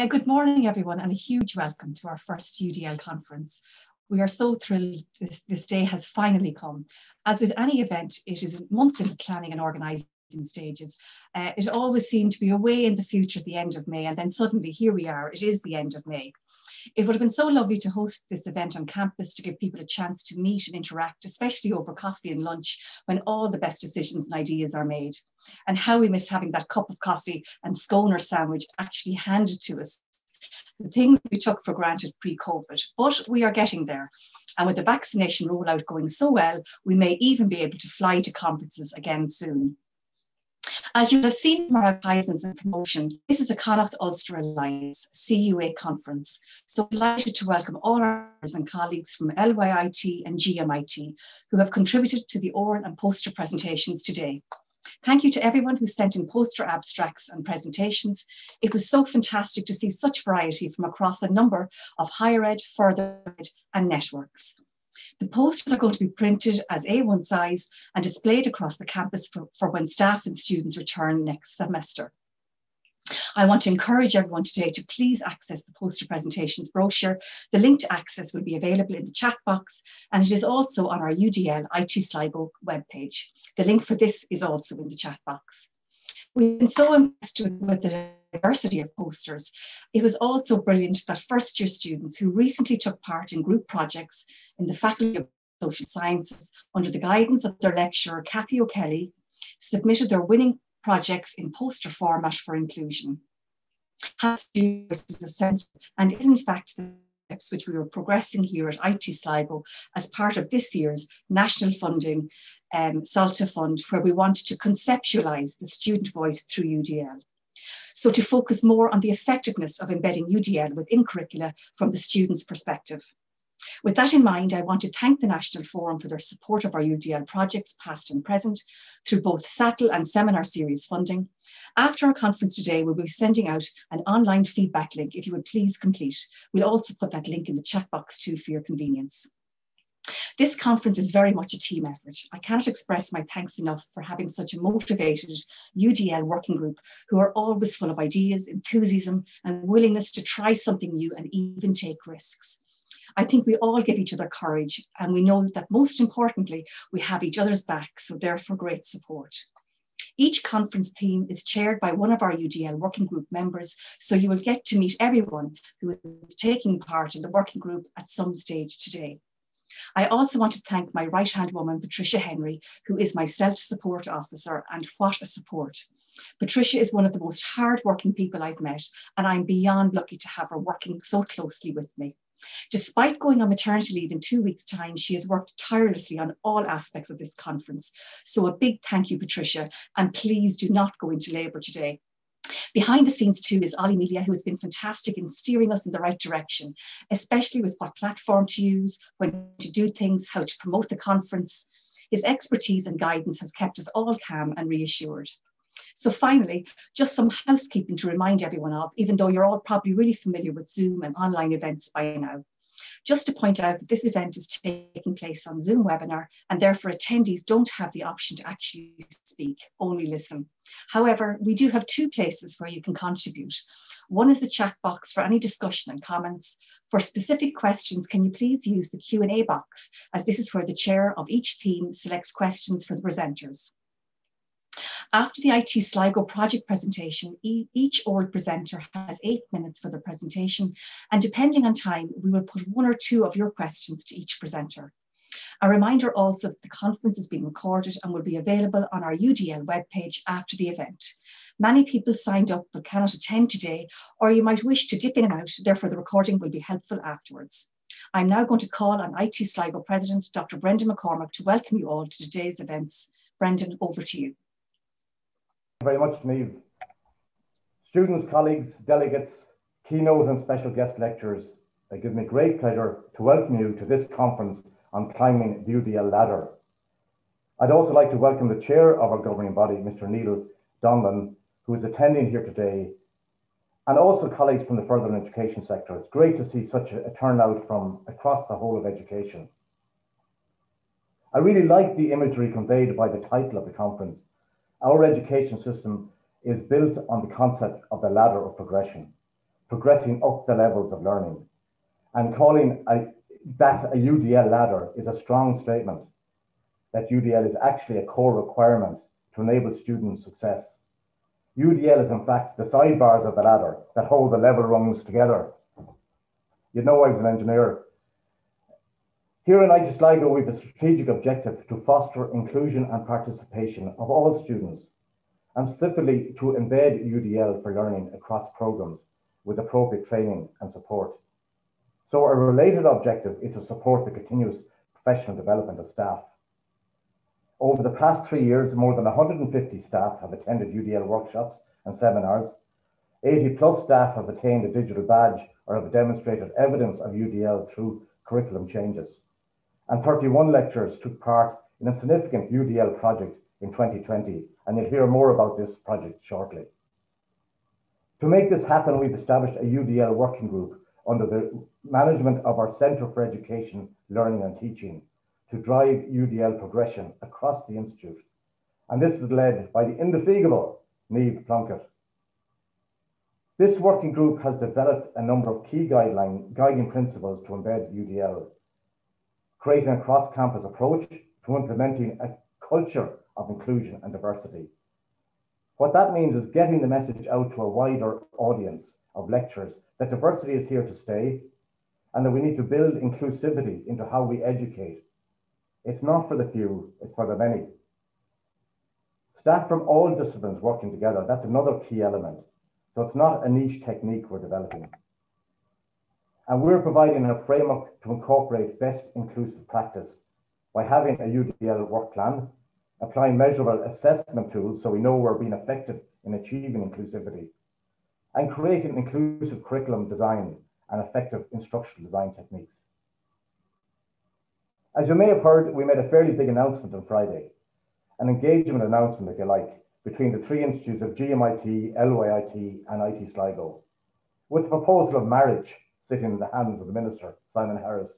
Uh, good morning, everyone, and a huge welcome to our first UDL conference. We are so thrilled this, this day has finally come. As with any event, it is months in planning and organising stages. Uh, it always seemed to be away in the future at the end of May, and then suddenly here we are, it is the end of May. It would have been so lovely to host this event on campus to give people a chance to meet and interact, especially over coffee and lunch when all the best decisions and ideas are made. And how we miss having that cup of coffee and scone or sandwich actually handed to us. The things we took for granted pre COVID, but we are getting there. And with the vaccination rollout going so well, we may even be able to fly to conferences again soon. As you have seen from our advertisements and promotion, this is the Connacht Ulster Alliance CUA conference. So delighted to welcome all our and colleagues from LYIT and GMIT who have contributed to the oral and poster presentations today. Thank you to everyone who sent in poster abstracts and presentations. It was so fantastic to see such variety from across a number of higher ed, further ed and networks. The posters are going to be printed as A1 size and displayed across the campus for, for when staff and students return next semester. I want to encourage everyone today to please access the poster presentations brochure. The link to access will be available in the chat box and it is also on our UDL IT Sligo webpage. The link for this is also in the chat box. We've been so impressed with, with the diversity of posters. It was also brilliant that first year students who recently took part in group projects in the Faculty of Social Sciences under the guidance of their lecturer, Kathy O'Kelly, submitted their winning projects in poster format for inclusion. Has is essential and is in fact the steps which we were progressing here at IT Sligo as part of this year's national funding um, SALTA Fund, where we wanted to conceptualise the student voice through UDL. So to focus more on the effectiveness of embedding UDL within curricula from the student's perspective. With that in mind, I want to thank the National Forum for their support of our UDL projects, past and present, through both SATL and seminar series funding. After our conference today, we'll be sending out an online feedback link if you would please complete. We'll also put that link in the chat box too for your convenience. This conference is very much a team effort. I cannot express my thanks enough for having such a motivated UDL working group who are always full of ideas, enthusiasm, and willingness to try something new and even take risks. I think we all give each other courage, and we know that most importantly, we have each other's back, so therefore great support. Each conference theme is chaired by one of our UDL working group members, so you will get to meet everyone who is taking part in the working group at some stage today. I also want to thank my right hand woman, Patricia Henry, who is my CELT support officer, and what a support. Patricia is one of the most hard-working people I've met, and I'm beyond lucky to have her working so closely with me. Despite going on maternity leave in two weeks' time, she has worked tirelessly on all aspects of this conference. So a big thank you, Patricia, and please do not go into labour today. Behind the scenes, too, is Ollie Melia, who has been fantastic in steering us in the right direction, especially with what platform to use, when to do things, how to promote the conference. His expertise and guidance has kept us all calm and reassured. So finally, just some housekeeping to remind everyone of, even though you're all probably really familiar with Zoom and online events by now. Just to point out that this event is taking place on Zoom webinar and therefore attendees don't have the option to actually speak, only listen. However, we do have two places where you can contribute. One is the chat box for any discussion and comments. For specific questions, can you please use the Q&A box as this is where the chair of each team selects questions for the presenters. After the IT Sligo project presentation, e each oral presenter has eight minutes for their presentation, and depending on time, we will put one or two of your questions to each presenter. A reminder also that the conference is being recorded and will be available on our UDL webpage after the event. Many people signed up but cannot attend today, or you might wish to dip in and out, therefore the recording will be helpful afterwards. I'm now going to call on IT Sligo President, Dr. Brendan McCormack, to welcome you all to today's events. Brendan, over to you very much, Niamh. Students, colleagues, delegates, keynote and special guest lecturers, it gives me great pleasure to welcome you to this conference on climbing the UDL ladder. I'd also like to welcome the chair of our governing body, Mr. Neil Donlan, who is attending here today, and also colleagues from the further education sector. It's great to see such a, a turnout from across the whole of education. I really like the imagery conveyed by the title of the conference, our education system is built on the concept of the ladder of progression. progressing up the levels of learning. And calling a, that a UDL ladder is a strong statement that UDL is actually a core requirement to enable student success. UDL is in fact the sidebars of the ladder that hold the level rungs together. You know I was an engineer. Here in IT Sligo, we have a strategic objective to foster inclusion and participation of all students, and specifically to embed UDL for learning across programs with appropriate training and support. So a related objective is to support the continuous professional development of staff. Over the past three years, more than 150 staff have attended UDL workshops and seminars. 80 plus staff have attained a digital badge or have demonstrated evidence of UDL through curriculum changes. And 31 lecturers took part in a significant UDL project in 2020, and you'll hear more about this project shortly. To make this happen, we've established a UDL working group under the management of our Centre for Education, Learning and Teaching, to drive UDL progression across the Institute. And this is led by the indefatigable Niamh Plunkett. This working group has developed a number of key guideline, guiding principles to embed UDL, creating a cross-campus approach to implementing a culture of inclusion and diversity. What that means is getting the message out to a wider audience of lecturers that diversity is here to stay and that we need to build inclusivity into how we educate it's not for the few, it's for the many. Staff from all disciplines working together, that's another key element. So it's not a niche technique we're developing. And we're providing a framework to incorporate best inclusive practice by having a UDL work plan, applying measurable assessment tools so we know we're being effective in achieving inclusivity, and creating inclusive curriculum design and effective instructional design techniques. As you may have heard, we made a fairly big announcement on Friday, an engagement announcement, if you like, between the three institutes of GMIT, LYIT, and IT Sligo, with the proposal of marriage sitting in the hands of the Minister, Simon Harris.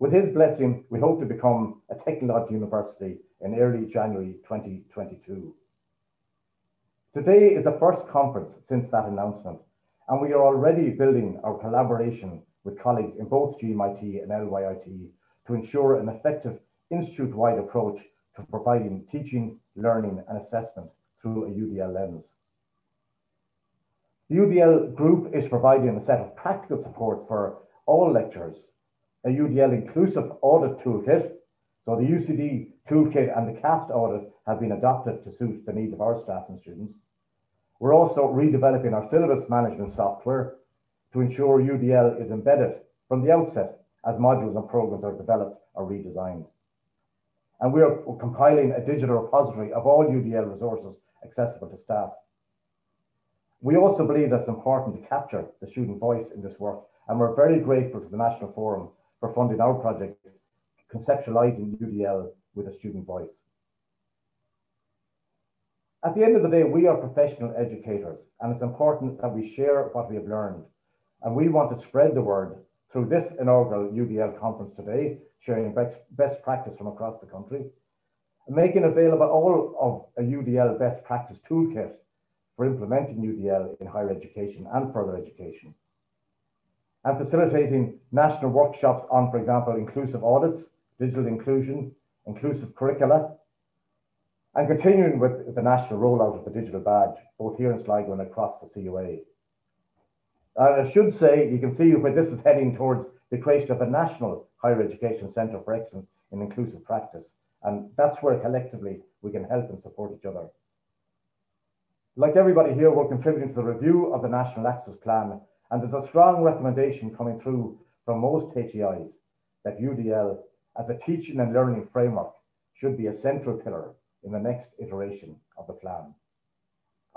With his blessing, we hope to become a technological university in early January 2022. Today is the first conference since that announcement, and we are already building our collaboration with colleagues in both GMIT and LYIT to ensure an effective institute-wide approach to providing teaching, learning and assessment through a UDL lens. The UDL group is providing a set of practical supports for all lecturers, a UDL inclusive audit toolkit. So the UCD toolkit and the CAST audit have been adopted to suit the needs of our staff and students. We're also redeveloping our syllabus management software to ensure UDL is embedded from the outset as modules and programs are developed or redesigned. And we are compiling a digital repository of all UDL resources accessible to staff. We also believe that it's important to capture the student voice in this work, and we're very grateful to the National Forum for funding our project, conceptualizing UDL with a student voice. At the end of the day, we are professional educators, and it's important that we share what we have learned. And we want to spread the word through this inaugural UDL conference today, sharing best practice from across the country, making available all of a UDL best practice toolkit for implementing UDL in higher education and further education, and facilitating national workshops on, for example, inclusive audits, digital inclusion, inclusive curricula, and continuing with the national rollout of the digital badge, both here in Sligo and across the CUA. And I should say, you can see where this is heading towards the creation of a national higher education centre for excellence in inclusive practice. And that's where collectively we can help and support each other. Like everybody here, we're contributing to the review of the National Access Plan, and there's a strong recommendation coming through from most HEIs that UDL, as a teaching and learning framework, should be a central pillar in the next iteration of the plan.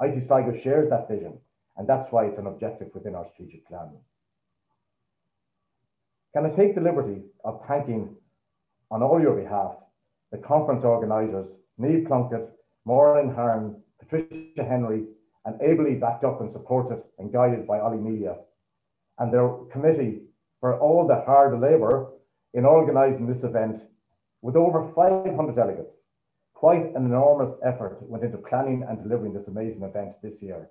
IT Sligo shares that vision and that's why it's an objective within our strategic plan. Can I take the liberty of thanking on all your behalf the conference organisers, Niamh Plunkett, Maureen Haran, Patricia Henry, and ably backed up and supported and guided by Ollie Melia, and their committee for all the hard labour in organising this event with over 500 delegates. Quite an enormous effort went into planning and delivering this amazing event this year.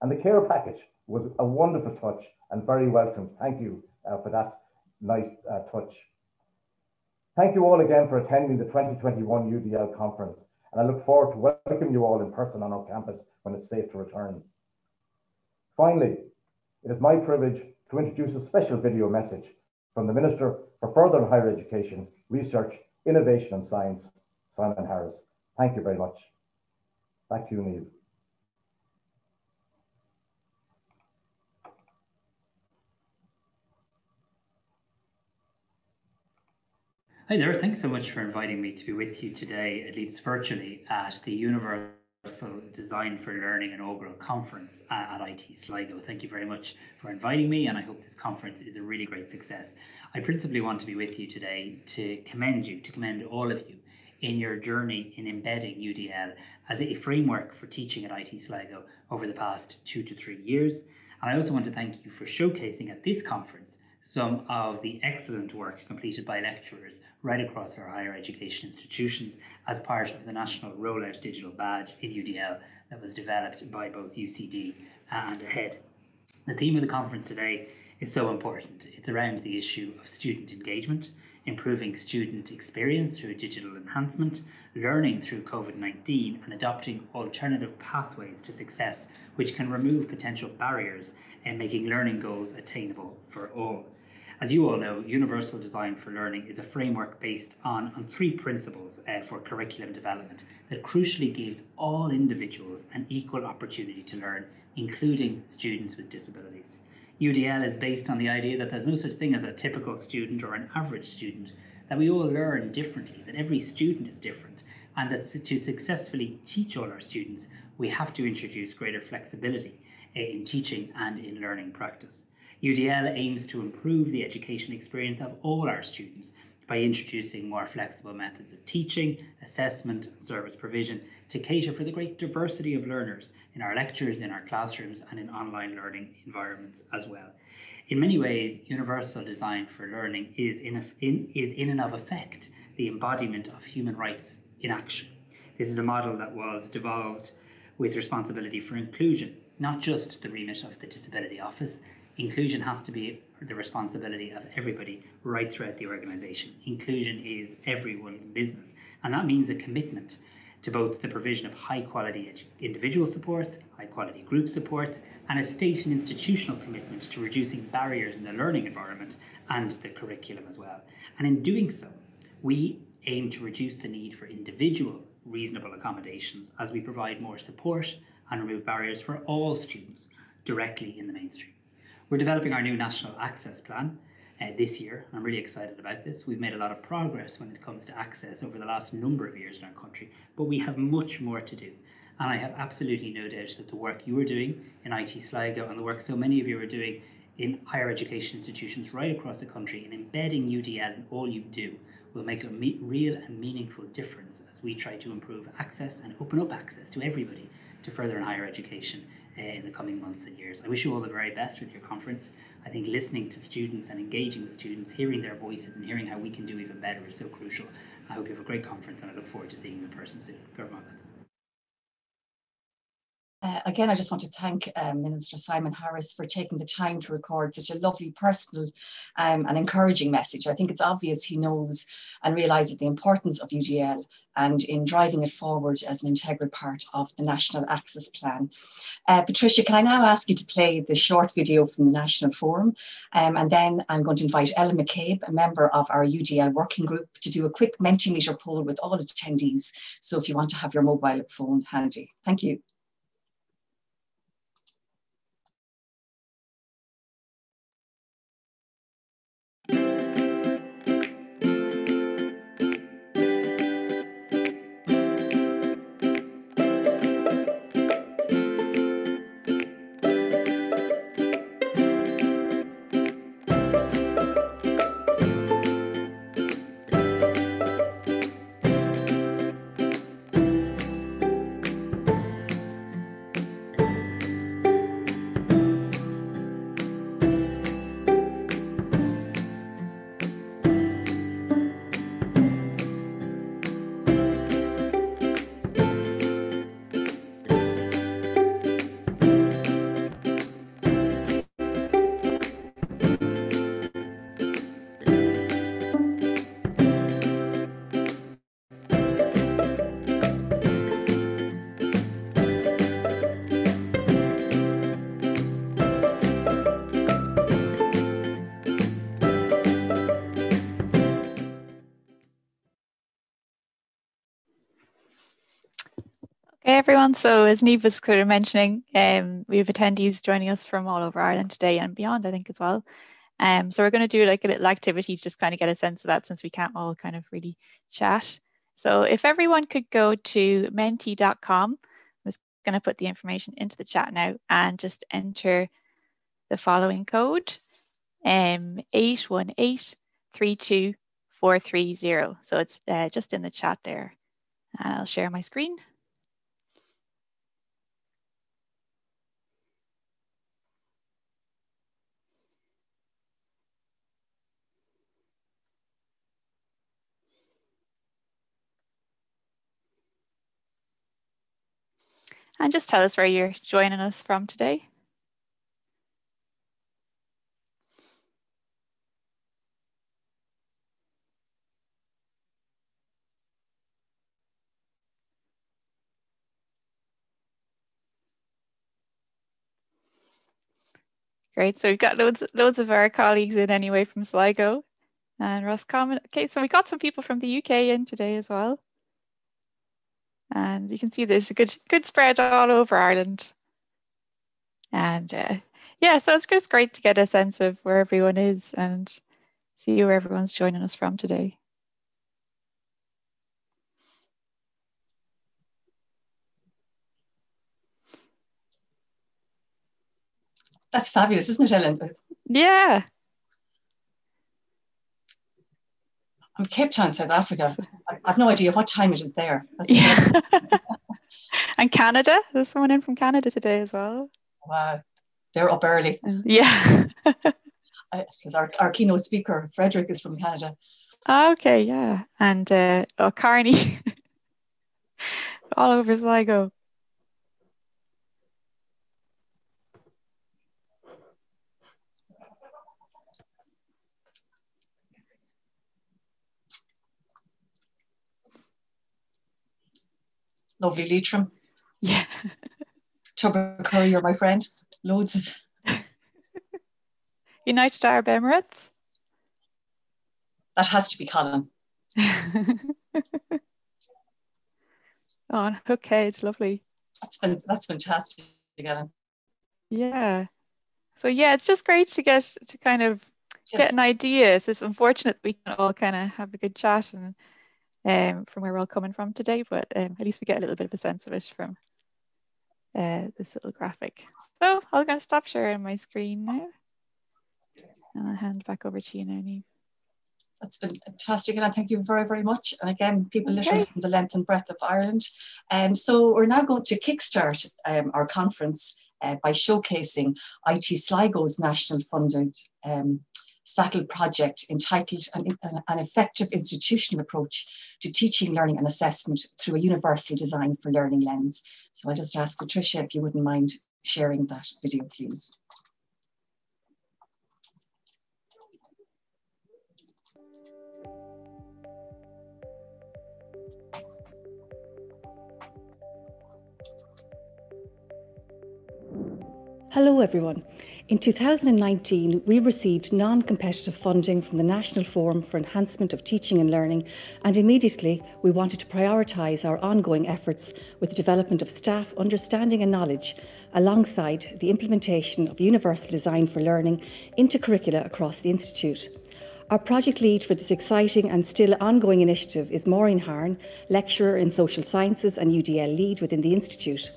And the care package was a wonderful touch and very welcome. Thank you uh, for that nice uh, touch. Thank you all again for attending the 2021 UDL conference, and I look forward to welcoming you all in person on our campus when it's safe to return. Finally, it is my privilege to introduce a special video message from the Minister for Further and Higher Education, Research, Innovation and Science, Simon Harris. Thank you very much. Back to you, Niamh. Hi there, thanks so much for inviting me to be with you today, at least virtually, at the Universal Design for Learning inaugural conference uh, at IT Sligo. Thank you very much for inviting me, and I hope this conference is a really great success. I principally want to be with you today to commend you, to commend all of you in your journey in embedding UDL as a framework for teaching at IT Sligo over the past two to three years. And I also want to thank you for showcasing at this conference some of the excellent work completed by lecturers right across our higher education institutions as part of the national rollout digital badge in UDL that was developed by both UCD and AHEAD. The theme of the conference today is so important. It's around the issue of student engagement, improving student experience through digital enhancement, learning through COVID 19, and adopting alternative pathways to success which can remove potential barriers and making learning goals attainable for all. As you all know, Universal Design for Learning is a framework based on, on three principles uh, for curriculum development that crucially gives all individuals an equal opportunity to learn, including students with disabilities. UDL is based on the idea that there's no such thing as a typical student or an average student, that we all learn differently, that every student is different, and that to successfully teach all our students, we have to introduce greater flexibility uh, in teaching and in learning practice. UDL aims to improve the education experience of all our students by introducing more flexible methods of teaching, assessment, and service provision to cater for the great diversity of learners in our lectures, in our classrooms, and in online learning environments as well. In many ways, universal design for learning is in, in, is in and of effect the embodiment of human rights in action. This is a model that was devolved with responsibility for inclusion, not just the remit of the Disability Office, inclusion has to be the responsibility of everybody right throughout the organization. Inclusion is everyone's business, and that means a commitment to both the provision of high quality individual supports, high quality group supports, and a state and institutional commitment to reducing barriers in the learning environment and the curriculum as well. And in doing so, we aim to reduce the need for individual reasonable accommodations as we provide more support and remove barriers for all students directly in the mainstream. We're developing our new national access plan uh, this year. I'm really excited about this. We've made a lot of progress when it comes to access over the last number of years in our country, but we have much more to do. And I have absolutely no doubt that the work you are doing in IT Sligo and the work so many of you are doing in higher education institutions right across the country in embedding UDL in all you do will make a me- real and meaningful difference as we try to improve access and open up access to everybody to further and higher education uh, in the coming months and years. I wish you all the very best with your conference. I think listening to students and engaging with students, hearing their voices and hearing how we can do even better is so crucial. I hope you have a great conference and I look forward to seeing you in person soon. Government. Uh, again, I just want to thank um, Minister Simon Harris for taking the time to record such a lovely, personal um, and encouraging message. I think it's obvious he knows and realises the importance of UDL and in driving it forward as an integral part of the National Access Plan. Uh, Patricia, can I now ask you to play the short video from the National Forum? Um, and then I'm going to invite Ellen McCabe, a member of our UDL working group, to do a quick Mentimeter poll with all attendees. So if you want to have your mobile phone handy. Thank you. Everyone. So, as Niamh was sort of mentioning, um, we have attendees joining us from all over Ireland today and beyond, I think, as well. Um, so, we're going to do like a little activity to just kind of get a sense of that since we can't all kind of really chat. So, if everyone could go to menti.com, I'm just going to put the information into the chat now and just enter the following code um, 81832 So, it's uh, just in the chat there. And I'll share my screen. And just tell us where you're joining us from today. Great. So we've got loads, loads of our colleagues in anyway from Sligo and Roscommon. Okay, so we got some people from the UK in today as well. And you can see there's a good, good spread all over Ireland. And uh, yeah, so it's just great to get a sense of where everyone is and see where everyone's joining us from today. That's fabulous, isn't it, Ellen? Yeah. I'm Cape Town, South Africa. I have no idea what time it is there. yeah. and Canada. There's someone in from Canada today as well. Wow. They're up early. Yeah. Because our, our keynote speaker, Frederick, is from Canada. Okay, yeah. And uh, oh, Carney. All over Sligo. Lovely Leitrim. Yeah. Tubbercurry, you're my friend. Loads of. United Arab Emirates. That has to be Colin. oh, and Hookhead, lovely. That's been that's fantastic, Ellen. Yeah. So yeah, it's just great to get to kind of yes. get an idea. It's just unfortunate we can all kind of have a good chat and um, from where we're all coming from today, but um, at least we get a little bit of a sense of it from uh, this little graphic. So I'm going to stop sharing my screen now. And I'll hand back over to you now, Niamh. That's been fantastic, and I thank you very, very much. And again, people okay. literally from the length and breadth of Ireland. And um, so we're now going to kickstart um, our conference uh, by showcasing IT Sligo's national funded um, SATL project entitled an, an, Effective Institutional Approach to Teaching, Learning and Assessment through a Universal Design for Learning lens. So I just ask Patricia if you wouldn't mind sharing that video, please. Hello everyone. In 2019, we received non-competitive funding from the National Forum for Enhancement of Teaching and Learning and immediately we wanted to prioritise our ongoing efforts with the development of staff understanding and knowledge alongside the implementation of universal design for learning into curricula across the Institute. Our project lead for this exciting and still ongoing initiative is Maureen Haran, lecturer in social sciences and UDL lead within the Institute.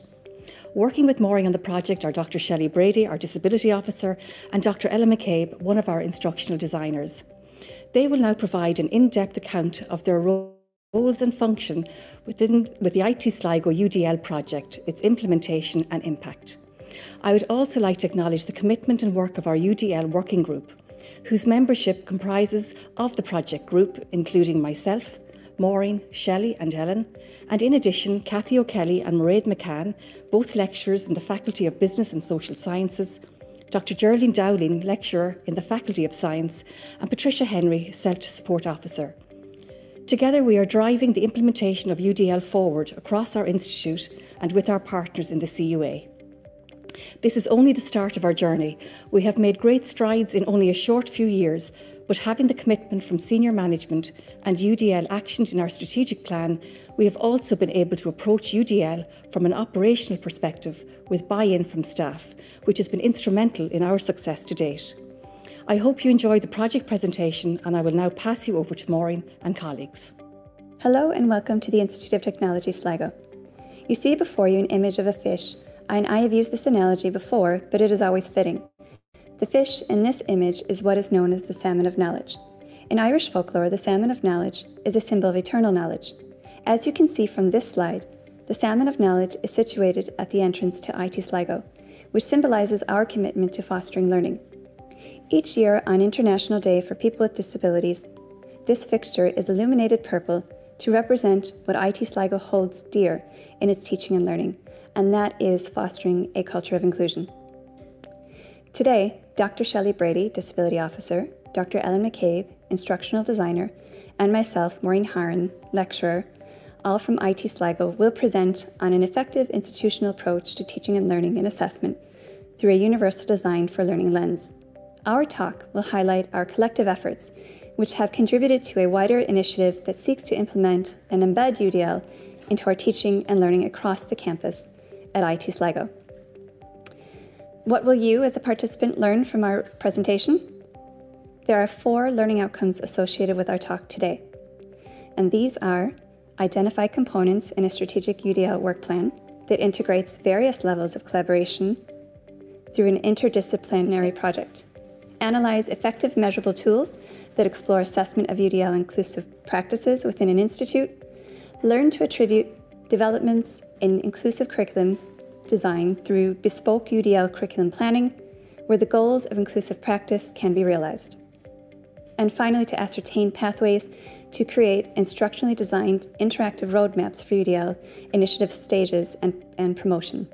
Working with Maureen on the project are Dr. Shelley Brady, our Disability Officer, and Dr. Ellen McCabe, one of our instructional designers. They will now provide an in-depth account of their roles and function within with the IT Sligo UDL project, its implementation and impact. I would also like to acknowledge the commitment and work of our UDL working group, whose membership comprises of the project group, including myself, Maureen, Shelley, and Ellen, and in addition, Kathy O'Kelly and Mairead McCann, both lecturers in the Faculty of Business and Social Sciences, Dr. Geraldine Dowling, lecturer in the Faculty of Science, and Patricia Henry, CELT Support Officer. Together, we are driving the implementation of UDL forward across our institute and with our partners in the CUA. This is only the start of our journey. We have made great strides in only a short few years, but having the commitment from senior management and UDL actioned in our strategic plan, we have also been able to approach UDL from an operational perspective with buy in from staff, which has been instrumental in our success to date. I hope you enjoyed the project presentation and I will now pass you over to Maureen and colleagues. Hello and welcome to the Institute of Technology Sligo. You see before you an image of a fish, and I have used this analogy before, but it is always fitting. The fish in this image is what is known as the salmon of knowledge. In Irish folklore, the salmon of knowledge is a symbol of eternal knowledge. As you can see from this slide, the salmon of knowledge is situated at the entrance to IT Sligo, which symbolises our commitment to fostering learning. Each year on International Day for People with Disabilities, this fixture is illuminated purple to represent what IT Sligo holds dear in its teaching and learning, and that is fostering a culture of inclusion. Today, Dr. Shelley Brady, Disability Officer, Dr. Ellen McCabe, Instructional Designer, and myself, Maureen Haran, Lecturer, all from IT Sligo, will present on an effective institutional approach to teaching and learning and assessment through a universal design for learning lens. Our talk will highlight our collective efforts, which have contributed to a wider initiative that seeks to implement and embed UDL into our teaching and learning across the campus at IT Sligo. What will you, as a participant, learn from our presentation? There are four learning outcomes associated with our talk today, and these are identify components in a strategic UDL work plan that integrates various levels of collaboration through an interdisciplinary project, analyze effective measurable tools that explore assessment of UDL inclusive practices within an institute, learn to attribute developments in inclusive curriculum design through bespoke UDL curriculum planning, where the goals of inclusive practice can be realized. And finally, to ascertain pathways to create instructionally designed interactive roadmaps for UDL initiative stages and, and promotion.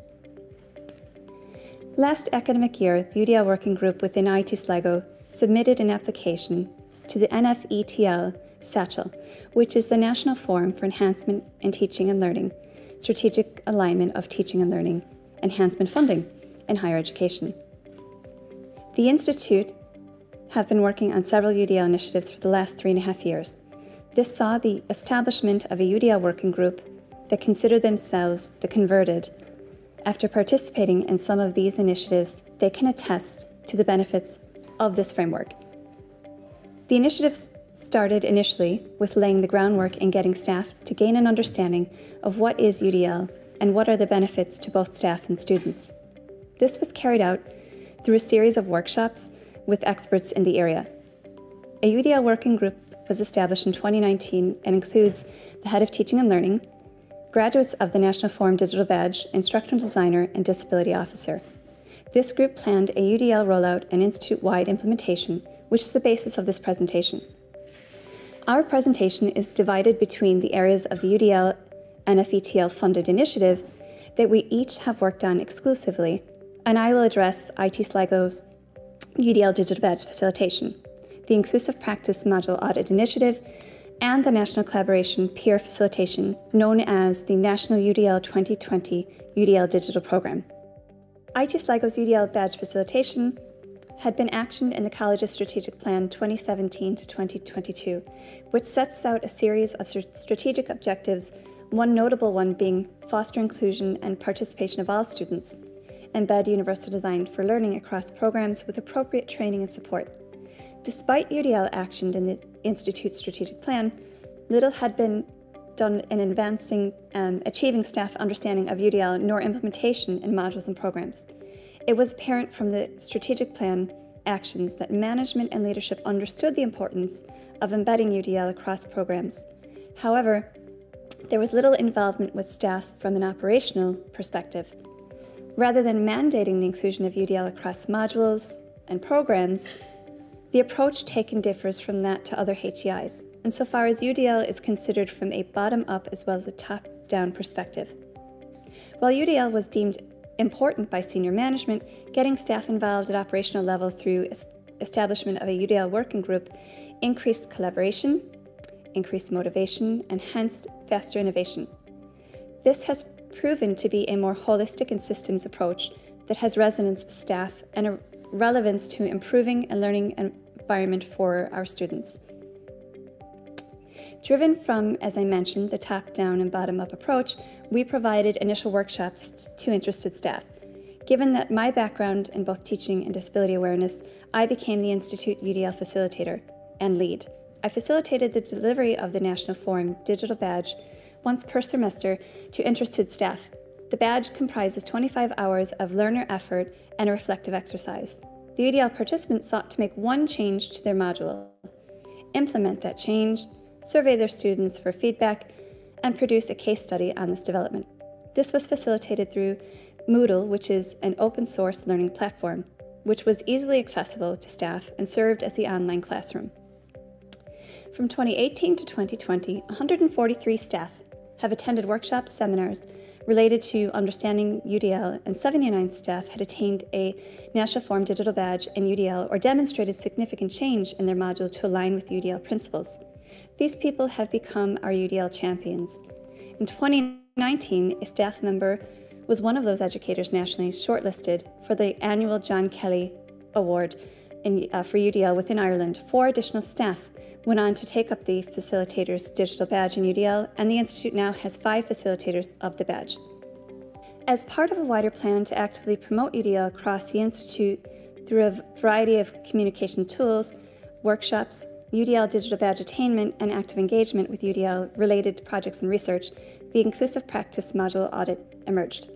Last academic year, the UDL Working Group within IT Sligo submitted an application to the NFETL SATCHEL, which is the National Forum for Enhancement in Teaching and Learning, strategic alignment of teaching and learning, enhancement funding in higher education. The Institute have been working on several UDL initiatives for the last three and a half years. This saw the establishment of a UDL working group that consider themselves the converted. After participating in some of these initiatives, they can attest to the benefits of this framework. The initiatives started initially with laying the groundwork and getting staff to gain an understanding of what is UDL and what are the benefits to both staff and students. This was carried out through a series of workshops with experts in the area. A UDL working group was established in 2019 and includes the head of teaching and learning, graduates of the National Forum Digital Badge, instructional designer, and disability officer. This group planned a UDL rollout and institute wide implementation, which is the basis of this presentation. Our presentation is divided between the areas of the UDL NFETL funded initiative that we each have worked on exclusively, and I will address IT Sligo's UDL Digital Badge Facilitation, the Inclusive Practice Module Audit Initiative, and the National Collaboration Peer Facilitation, known as the National UDL 2020 UDL Digital Program. IT Sligo's UDL Badge Facilitation had been actioned in the college's strategic plan 2017 to 2022, which sets out a series of strategic objectives, one notable one being foster inclusion and participation of all students, embed universal design for learning across programs with appropriate training and support. Despite UDL actioned in the Institute's strategic plan, little had been done in advancing um, achieving staff understanding of UDL nor implementation in modules and programs. It was apparent from the strategic plan actions that management and leadership understood the importance of embedding UDL across programs. However, there was little involvement with staff from an operational perspective. Rather than mandating the inclusion of UDL across modules and programs, the approach taken differs from that to other HEIs, insofar as UDL is considered from a bottom up as well as a top down perspective. While UDL was deemed important by senior management, getting staff involved at operational level through establishment of a UDL working group increased collaboration, increased motivation, and hence faster innovation. This has proven to be a more holistic and systems approach that has resonance with staff and a relevance to improving a learning environment for our students. Driven from, as I mentioned, the top down and bottom up approach, we provided initial workshops to interested staff. Given that my background in both teaching and disability awareness, I became the Institute UDL facilitator and lead. I facilitated the delivery of the National Forum digital badge once per semester to interested staff. The badge comprises 25 hours of learner effort and a reflective exercise. The UDL participants sought to make one change to their module, implement that change, survey their students for feedback, and produce a case study on this development. This was facilitated through Moodle, which is an open source learning platform, which was easily accessible to staff and served as the online classroom. From 2018 to 2020, 143 staff have attended workshops, seminars related to understanding UDL, and 79 staff had attained a National Forum digital badge in UDL or demonstrated significant change in their module to align with UDL principles. These people have become our UDL champions. In 2019, a staff member was one of those educators nationally shortlisted for the annual John Kelly Award in, uh, for UDL within Ireland. Four additional staff went on to take up the facilitator's digital badge in UDL, and the Institute now has five facilitators of the badge. As part of a wider plan to actively promote UDL across the Institute through a variety of communication tools, workshops, UDL digital badge attainment, and active engagement with UDL related projects and research, the inclusive practice module audit emerged.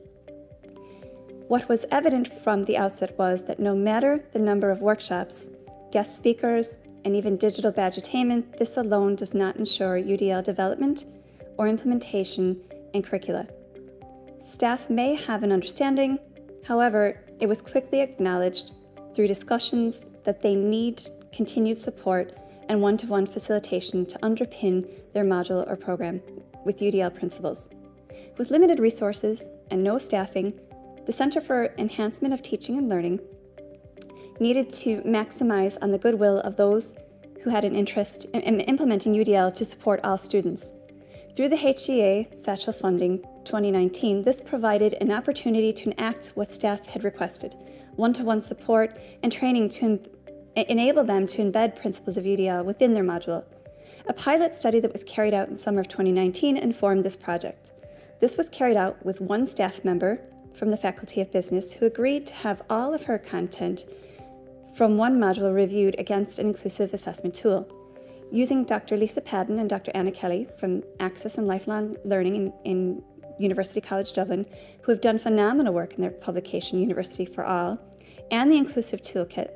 What was evident from the outset was that no matter the number of workshops, guest speakers, and even digital badge attainment, this alone does not ensure UDL development or implementation in curricula. Staff may have an understanding, however, it was quickly acknowledged through discussions that they need continued support and one to one facilitation to underpin their module or program with UDL principles. With limited resources and no staffing, the Centre for Enhancement of Teaching and Learning needed to maximize on the goodwill of those who had an interest in implementing UDL to support all students. Through the HEA Satchel Funding 2019, this provided an opportunity to enact what staff had requested one to one support and training to enable them to embed principles of UDL within their module. A pilot study that was carried out in summer of 2019 informed this project. This was carried out with one staff member from the Faculty of Business who agreed to have all of her content from one module reviewed against an inclusive assessment tool. Using Dr. Lisa Padden and Dr. Anna Kelly from Access and Lifelong Learning in, in University College Dublin, who have done phenomenal work in their publication University for All, and the Inclusive Toolkit,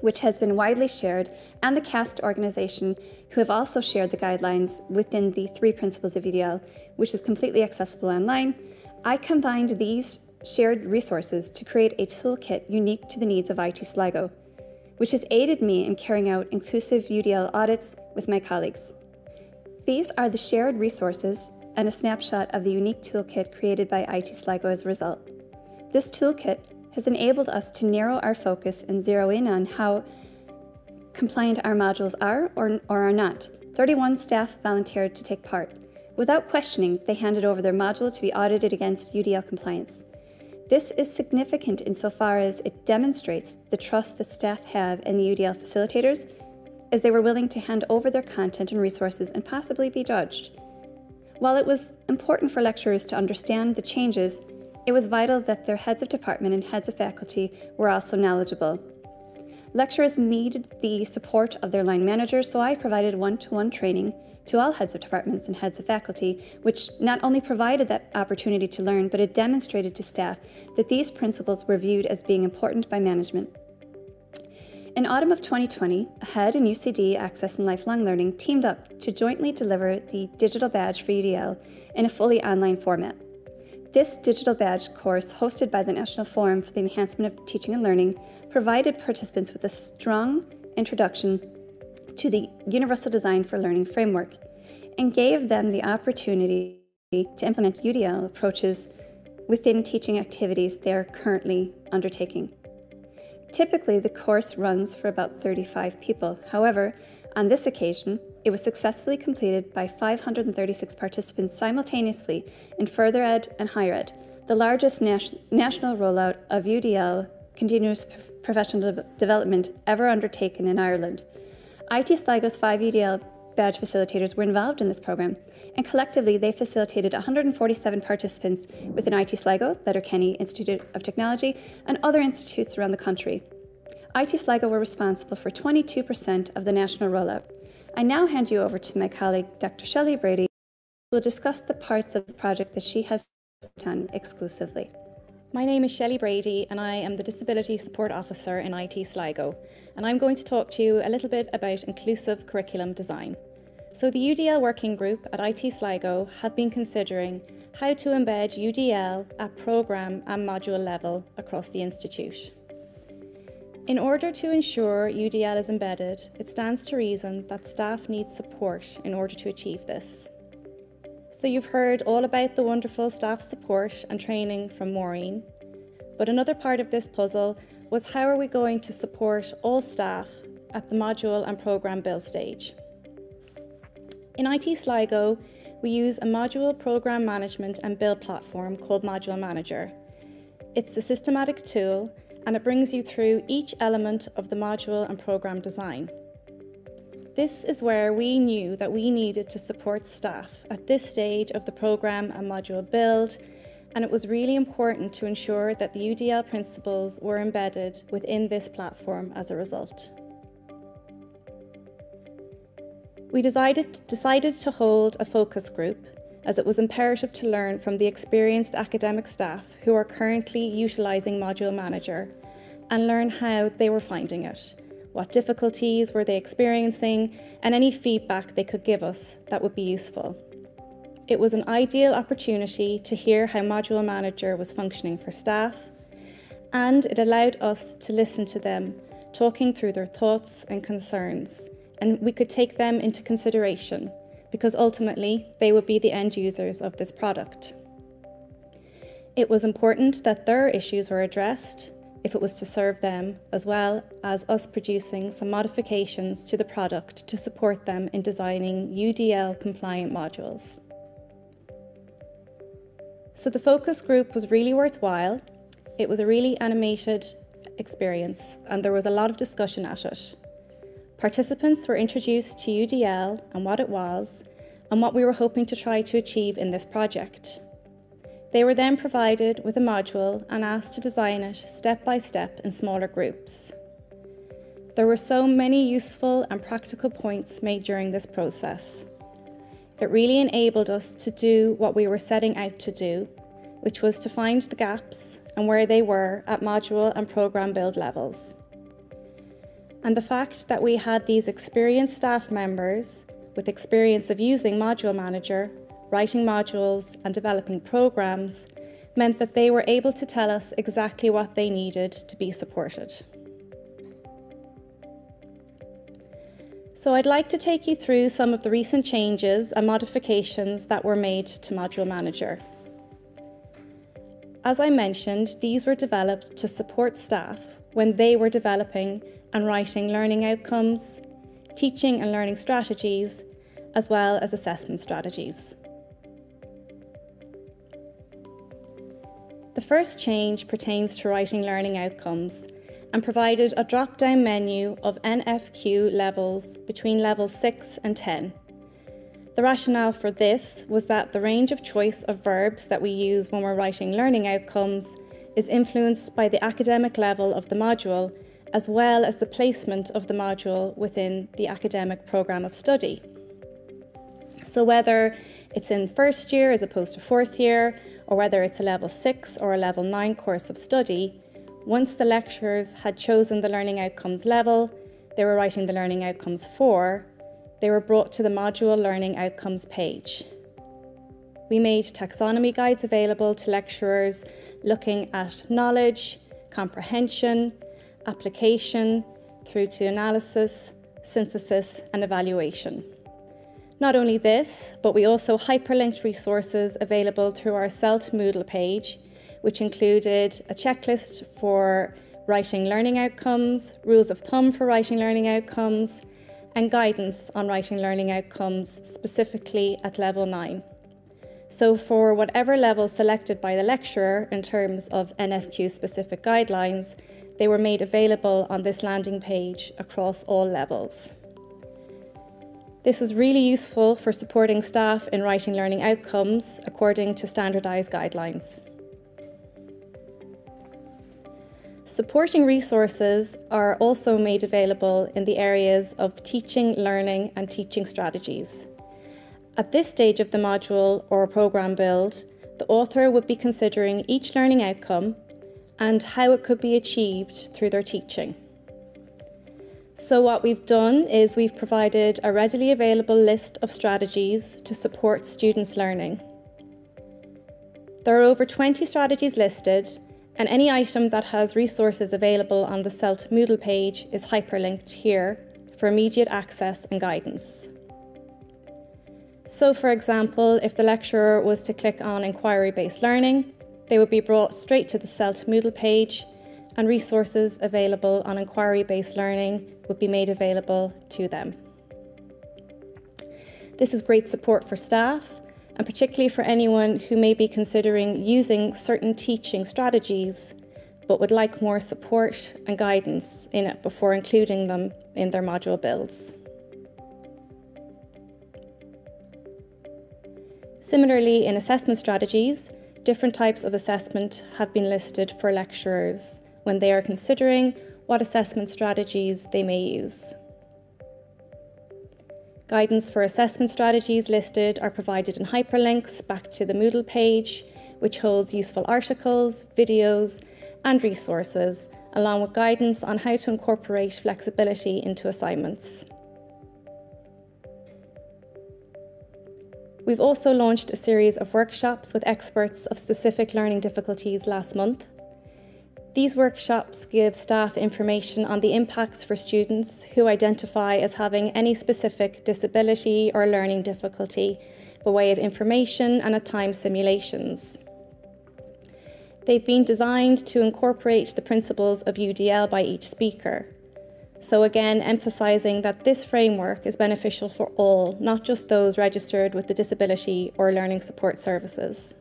which has been widely shared, and the CAST organization, who have also shared the guidelines within the three principles of UDL, which is completely accessible online. I combined these shared resources to create a toolkit unique to the needs of IT Sligo, which has aided me in carrying out inclusive UDL audits with my colleagues. These are the shared resources and a snapshot of the unique toolkit created by IT Sligo as a result. This toolkit has enabled us to narrow our focus and zero in on how compliant our modules are or, or are not. 31 staff volunteered to take part. Without questioning, they handed over their module to be audited against UDL compliance. This is significant insofar as it demonstrates the trust that staff have in the UDL facilitators, as they were willing to hand over their content and resources and possibly be judged. While it was important for lecturers to understand the changes it was vital that their heads of department and heads of faculty were also knowledgeable. Lecturers needed the support of their line managers, so I provided one to one training to all heads of departments and heads of faculty, which not only provided that opportunity to learn, but it demonstrated to staff that these principles were viewed as being important by management. In autumn of 2020, AHEAD and UCD Access and Lifelong Learning teamed up to jointly deliver the digital badge for UDL in a fully online format. This digital badge course, hosted by the National Forum for the Enhancement of Teaching and Learning, provided participants with a strong introduction to the Universal Design for Learning framework and gave them the opportunity to implement UDL approaches within teaching activities they are currently undertaking. Typically, the course runs for about 35 people. However, on this occasion, it was successfully completed by 536 participants simultaneously in further ed and higher ed. the largest national rollout of UDL continuous professional de development ever undertaken in Ireland. IT Sligo's five UDL badge facilitators were involved in this programme, and collectively they facilitated 147 participants within IT Sligo, Letterkenny Institute of Technology, and other institutes around the country. IT Sligo were responsible for 22% of the national rollout. I now hand you over to my colleague, Dr. Shelley Brady, who will discuss the parts of the project that she has done exclusively. My name is Shelley Brady and I am the Disability Support Officer in IT Sligo and I'm going to talk to you a little bit about inclusive curriculum design. So the UDL working group at IT Sligo have been considering how to embed UDL at programme and module level across the institute. In order to ensure UDL is embedded, it stands to reason that staff need support in order to achieve this. So you've heard all about the wonderful staff support and training from Maureen, but another part of this puzzle was how are we going to support all staff at the module and programme build stage. In IT Sligo, we use a module programme management and build platform called Module Manager. It's a systematic tool and it brings you through each element of the module and programme design. This is where we knew that we needed to support staff at this stage of the programme and module build and it was really important to ensure that the UDL principles were embedded within this platform as a result. We decided, decided to hold a focus group as it was imperative to learn from the experienced academic staff who are currently utilising Module Manager and learn how they were finding it, what difficulties were they experiencing, and any feedback they could give us that would be useful. It was an ideal opportunity to hear how Module Manager was functioning for staff, and it allowed us to listen to them, talking through their thoughts and concerns, and we could take them into consideration because ultimately they would be the end users of this product. It was important that their issues were addressed if it was to serve them, as well as us producing some modifications to the product to support them in designing UDL compliant modules. So the focus group was really worthwhile. It was a really animated experience and there was a lot of discussion at it. Participants were introduced to UDL and what it was and what we were hoping to try to achieve in this project. They were then provided with a module and asked to design it step by step in smaller groups. There were so many useful and practical points made during this process. It really enabled us to do what we were setting out to do, which was to find the gaps and where they were at module and programme build levels. And the fact that we had these experienced staff members with experience of using Module Manager, writing modules and developing programmes meant that they were able to tell us exactly what they needed to be supported. So I'd like to take you through some of the recent changes and modifications that were made to Module Manager. As I mentioned, these were developed to support staff when they were developing and writing learning outcomes, teaching and learning strategies, as well as assessment strategies. The first change pertains to writing learning outcomes and provided a drop down menu of NFQ levels between levels 6 and 10. The rationale for this was that the range of choice of verbs that we use when we're writing learning outcomes is influenced by the academic level of the module as well as the placement of the module within the academic programme of study. So whether it's in first year as opposed to fourth year, or whether it's a level 6 or a level 9 course of study, once the lecturers had chosen the learning outcomes level they were writing the learning outcomes for, they were brought to the module learning outcomes page. We made taxonomy guides available to lecturers looking at knowledge, comprehension, application, through to analysis, synthesis, and evaluation. Not only this, but we also hyperlinked resources available through our CELT Moodle page which included a checklist for writing learning outcomes, rules of thumb for writing learning outcomes, and guidance on writing learning outcomes specifically at level 9. So, for whatever level selected by the lecturer in terms of NFQ specific guidelines, they were made available on this landing page across all levels. This was really useful for supporting staff in writing learning outcomes according to standardised guidelines. Supporting resources are also made available in the areas of teaching, learning, and teaching strategies. At this stage of the module or programme build, the author would be considering each learning outcome and how it could be achieved through their teaching. So, what we've done is we've provided a readily available list of strategies to support students' learning. There are over 20 strategies listed, and any item that has resources available on the CELT Moodle page is hyperlinked here for immediate access and guidance. So, for example, if the lecturer was to click on inquiry based learning, they would be brought straight to the CELT Moodle page, and resources available on inquiry based learning would be made available to them. This is great support for staff, and particularly for anyone who may be considering using certain teaching strategies but would like more support and guidance in it before including them in their module builds. Similarly, in assessment strategies, different types of assessment have been listed for lecturers when they are considering what assessment strategies they may use. Guidance for assessment strategies listed are provided in hyperlinks back to the Moodle page, which holds useful articles, videos, and resources, along with guidance on how to incorporate flexibility into assignments. We've also launched a series of workshops with experts of specific learning difficulties last month. These workshops give staff information on the impacts for students who identify as having any specific disability or learning difficulty by way of information and at times simulations. They've been designed to incorporate the principles of UDL by each speaker. So, again, emphasising that this framework is beneficial for all, not just those registered with the disability or learning support services.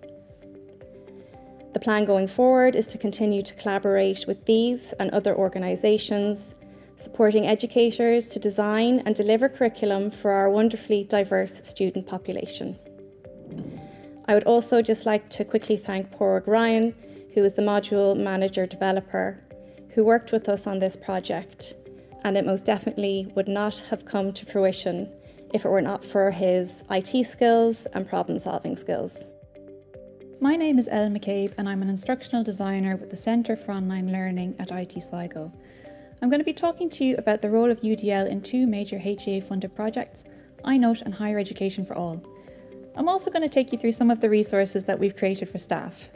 The plan going forward is to continue to collaborate with these and other organisations, supporting educators to design and deliver curriculum for our wonderfully diverse student population. I would also just like to quickly thank Porg Ryan, who is the module manager developer, who worked with us on this project and it most definitely would not have come to fruition if it were not for his IT skills and problem solving skills. My name is Ellen McCabe, and I'm an instructional designer with the Centre for Online Learning at IT Sligo. I'm going to be talking to you about the role of UDL in two major HEA funded projects, iNote and Higher Education for All. I'm also going to take you through some of the resources that we've created for staff.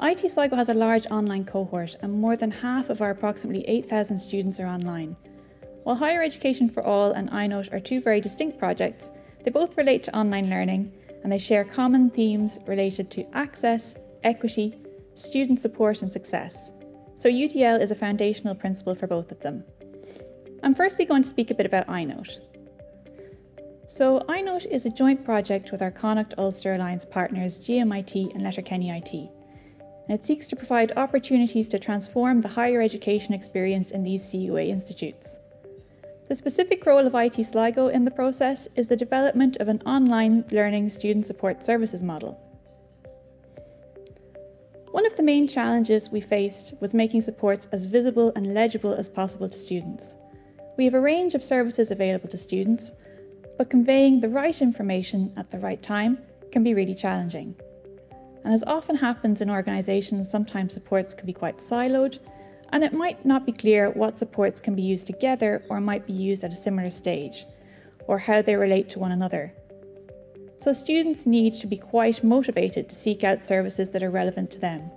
IT Sligo has a large online cohort, and more than half of our approximately 8,000 students are online. While Higher Education for All and iNote are two very distinct projects, they both relate to online learning and they share common themes related to access, equity, student support, and success. So, UDL is a foundational principle for both of them. I'm firstly going to speak a bit about iNote. So, iNote is a joint project with our Connacht Ulster Alliance partners GMIT and Letterkenny IT and it seeks to provide opportunities to transform the higher education experience in these CUA institutes. The specific role of IT Sligo in the process is the development of an online learning student support services model. One of the main challenges we faced was making supports as visible and legible as possible to students. We have a range of services available to students, but conveying the right information at the right time can be really challenging. And as often happens in organisations, sometimes supports can be quite siloed, and it might not be clear what supports can be used together or might be used at a similar stage, or how they relate to one another. So students need to be quite motivated to seek out services that are relevant to them.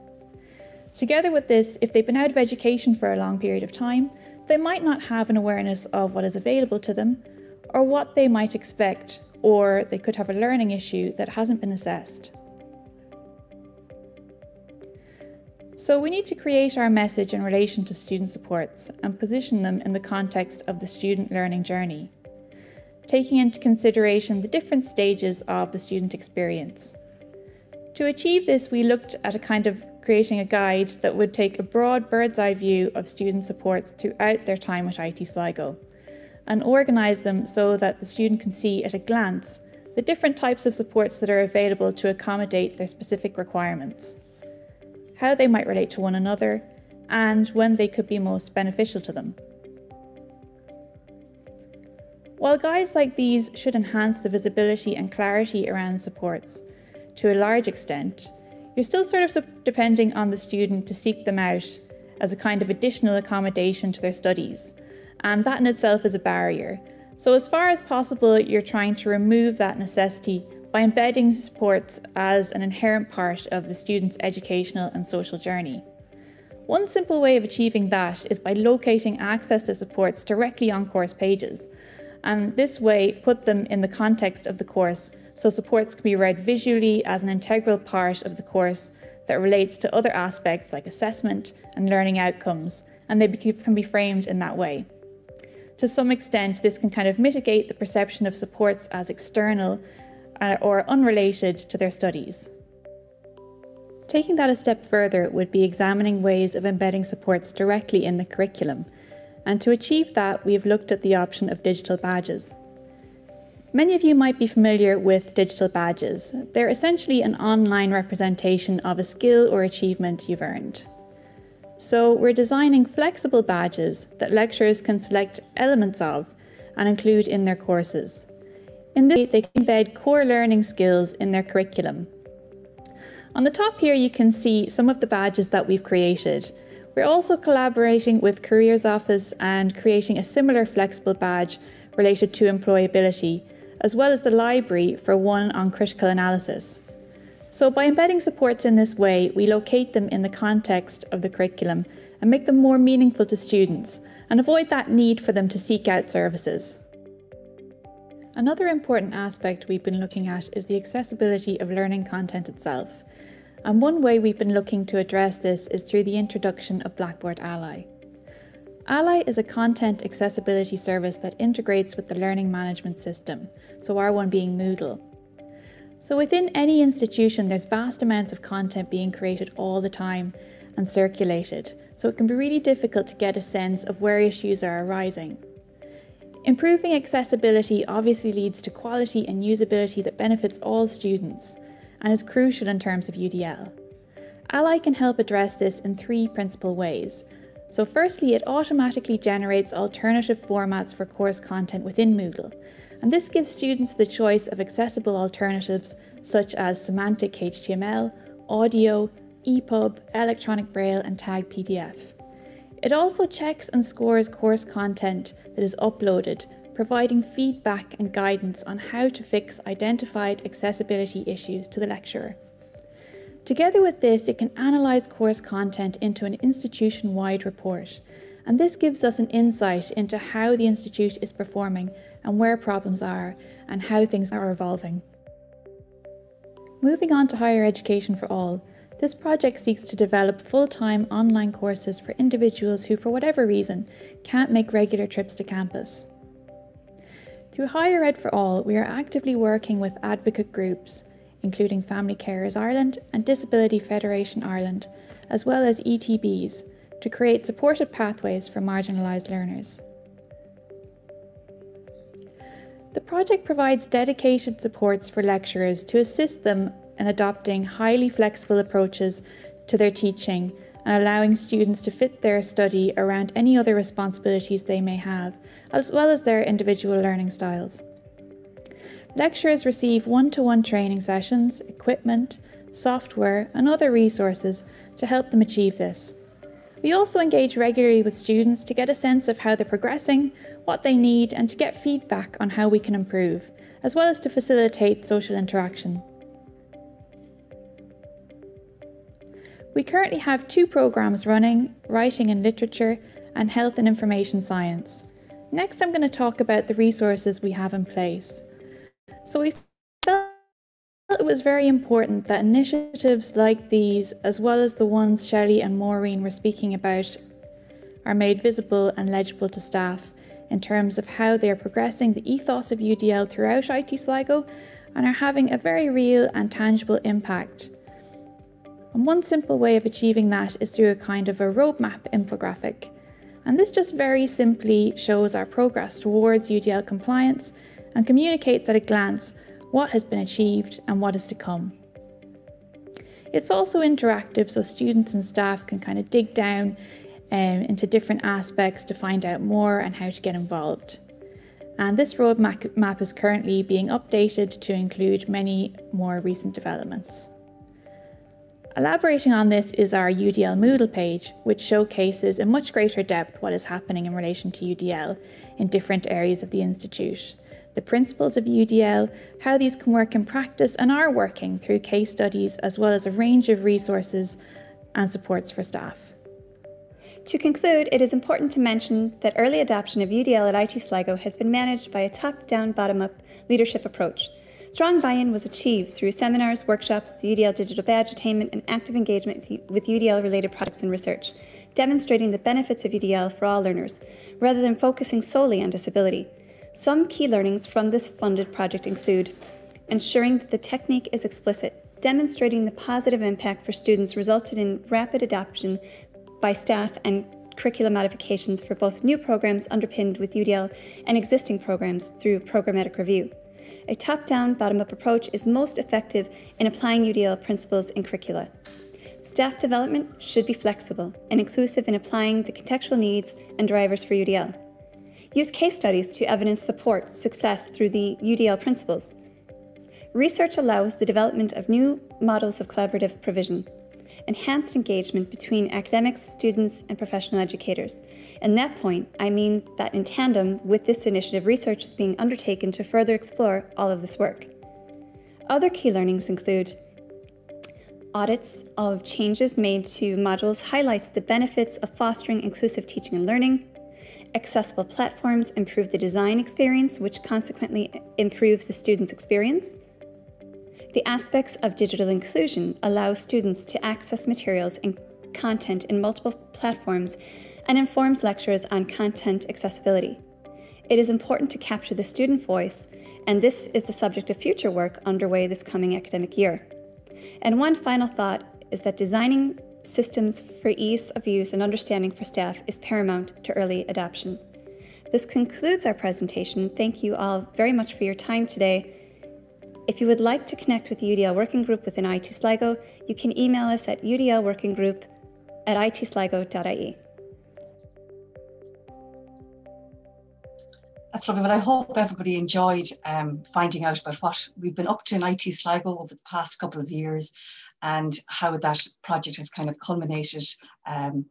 Together with this, if they've been out of education for a long period of time, they might not have an awareness of what is available to them or what they might expect, or they could have a learning issue that hasn't been assessed. So we need to create our message in relation to student supports and position them in the context of the student learning journey, taking into consideration the different stages of the student experience. To achieve this, we looked at a kind of creating a guide that would take a broad bird's eye view of student supports throughout their time at IT Sligo and organise them so that the student can see at a glance the different types of supports that are available to accommodate their specific requirements, how they might relate to one another, and when they could be most beneficial to them. While guides like these should enhance the visibility and clarity around supports to a large extent, you're still sort of depending on the student to seek them out as a kind of additional accommodation to their studies, and that in itself is a barrier. So, as far as possible, you're trying to remove that necessity by embedding supports as an inherent part of the student's educational and social journey. One simple way of achieving that is by locating access to supports directly on course pages, and this way put them in the context of the course so supports can be read visually as an integral part of the course that relates to other aspects like assessment and learning outcomes, and they can be framed in that way. To some extent, this can kind of mitigate the perception of supports as external Uh, or unrelated to their studies. Taking that a step further would be examining ways of embedding supports directly in the curriculum, and to achieve that, we have looked at the option of digital badges. Many of you might be familiar with digital badges. They're essentially an online representation of a skill or achievement you've earned. So, we're designing flexible badges that lecturers can select elements of and include in their courses. In this they can embed core learning skills in their curriculum. On the top here, you can see some of the badges that we've created. We're also collaborating with Careers Office and creating a similar flexible badge related to employability as well as the library for one on critical analysis. So, by embedding supports in this way, we locate them in the context of the curriculum and make them more meaningful to students and avoid that need for them to seek out services. Another important aspect we've been looking at is the accessibility of learning content itself. And one way we've been looking to address this is through the introduction of Blackboard Ally. Ally is a content accessibility service that integrates with the learning management system, so our one being Moodle. So within any institution, there's vast amounts of content being created all the time and circulated, so it can be really difficult to get a sense of where issues are arising. Improving accessibility obviously leads to quality and usability that benefits all students and is crucial in terms of UDL. Ally can help address this in three principal ways, so firstly, it automatically generates alternative formats for course content within Moodle, and this gives students the choice of accessible alternatives such as semantic HTML, audio, EPUB, electronic braille, and tag PDF. It also checks and scores course content that is uploaded, providing feedback and guidance on how to fix identified accessibility issues to the lecturer. Together with this, it can analyse course content into an institution wide report, and this gives us an insight into how the institute is performing and where problems are and how things are evolving. Moving on to higher education for all, this project seeks to develop full time online courses for individuals who, for whatever reason, can't make regular trips to campus. Through Higher Ed for All, we are actively working with advocate groups including Family Carers Ireland and Disability Federation Ireland, as well as ETBs, to create supported pathways for marginalised learners. The project provides dedicated supports for lecturers to assist them in adopting highly flexible approaches to their teaching and allowing students to fit their study around any other responsibilities they may have, as well as their individual learning styles. Lecturers receive one to one training sessions, equipment, software, and other resources to help them achieve this. We also engage regularly with students to get a sense of how they're progressing, what they need, and to get feedback on how we can improve, as well as to facilitate social interaction. We currently have two programmes running Writing and Literature and Health and Information Science. Next, I'm going to talk about the resources we have in place. So we felt it was very important that initiatives like these, as well as the ones Shelley and Maureen were speaking about, are made visible and legible to staff in terms of how they are progressing the ethos of UDL throughout IT Sligo and are having a very real and tangible impact And one simple way of achieving that is through a kind of a roadmap infographic. And this just very simply shows our progress towards UDL compliance and communicates at a glance what has been achieved and what is to come. It's also interactive so students and staff can kind of dig down um, into different aspects to find out more and how to get involved. And this roadmap map is currently being updated to include many more recent developments. Elaborating on this is our UDL Moodle page, which showcases in much greater depth what is happening in relation to UDL in different areas of the Institute, the principles of UDL, how these can work in practice and are working through case studies, as well as a range of resources and supports for staff. To conclude, it is important to mention that early adoption of UDL at IT Sligo has been managed by a top down, bottom up leadership approach Strong buy-in was achieved through seminars, workshops, the UDL digital badge attainment, and active engagement with UDL-related projects and research, demonstrating the benefits of UDL for all learners, rather than focusing solely on disability. Some key learnings from this funded project include ensuring that the technique is explicit, demonstrating the positive impact for students resulted in rapid adoption by staff and curriculum modifications for both new programs underpinned with UDL and existing programs through programmatic review. A top down, bottom up approach is most effective in applying UDL principles in curricula. Staff development should be flexible and inclusive in applying the contextual needs and drivers for UDL. Use case studies to evidence support success through the UDL principles. Research allows the development of new models of collaborative provision enhanced engagement between academics, students, and professional educators. And that point, I mean that in tandem with this initiative, research is being undertaken to further explore all of this work. Other key learnings include audits of changes made to modules highlights the benefits of fostering inclusive teaching and learning. Accessible platforms improve the design experience, which consequently improves the student's experience. The aspects of digital inclusion allow students to access materials and content in multiple platforms and informs lecturers on content accessibility. It is important to capture the student voice, and this is the subject of future work underway this coming academic year. And one final thought is that designing systems for ease of use and understanding for staff is paramount to early adoption. This concludes our presentation. Thank you all very much for your time today. If you would like to connect with the UDL Working Group within IT Sligo, you can email us at udlworkinggroup at itsligo.ie. That's lovely. Well, I hope everybody enjoyed um, finding out about what we've been up to in IT Sligo over the past couple of years and how that project has kind of culminated um,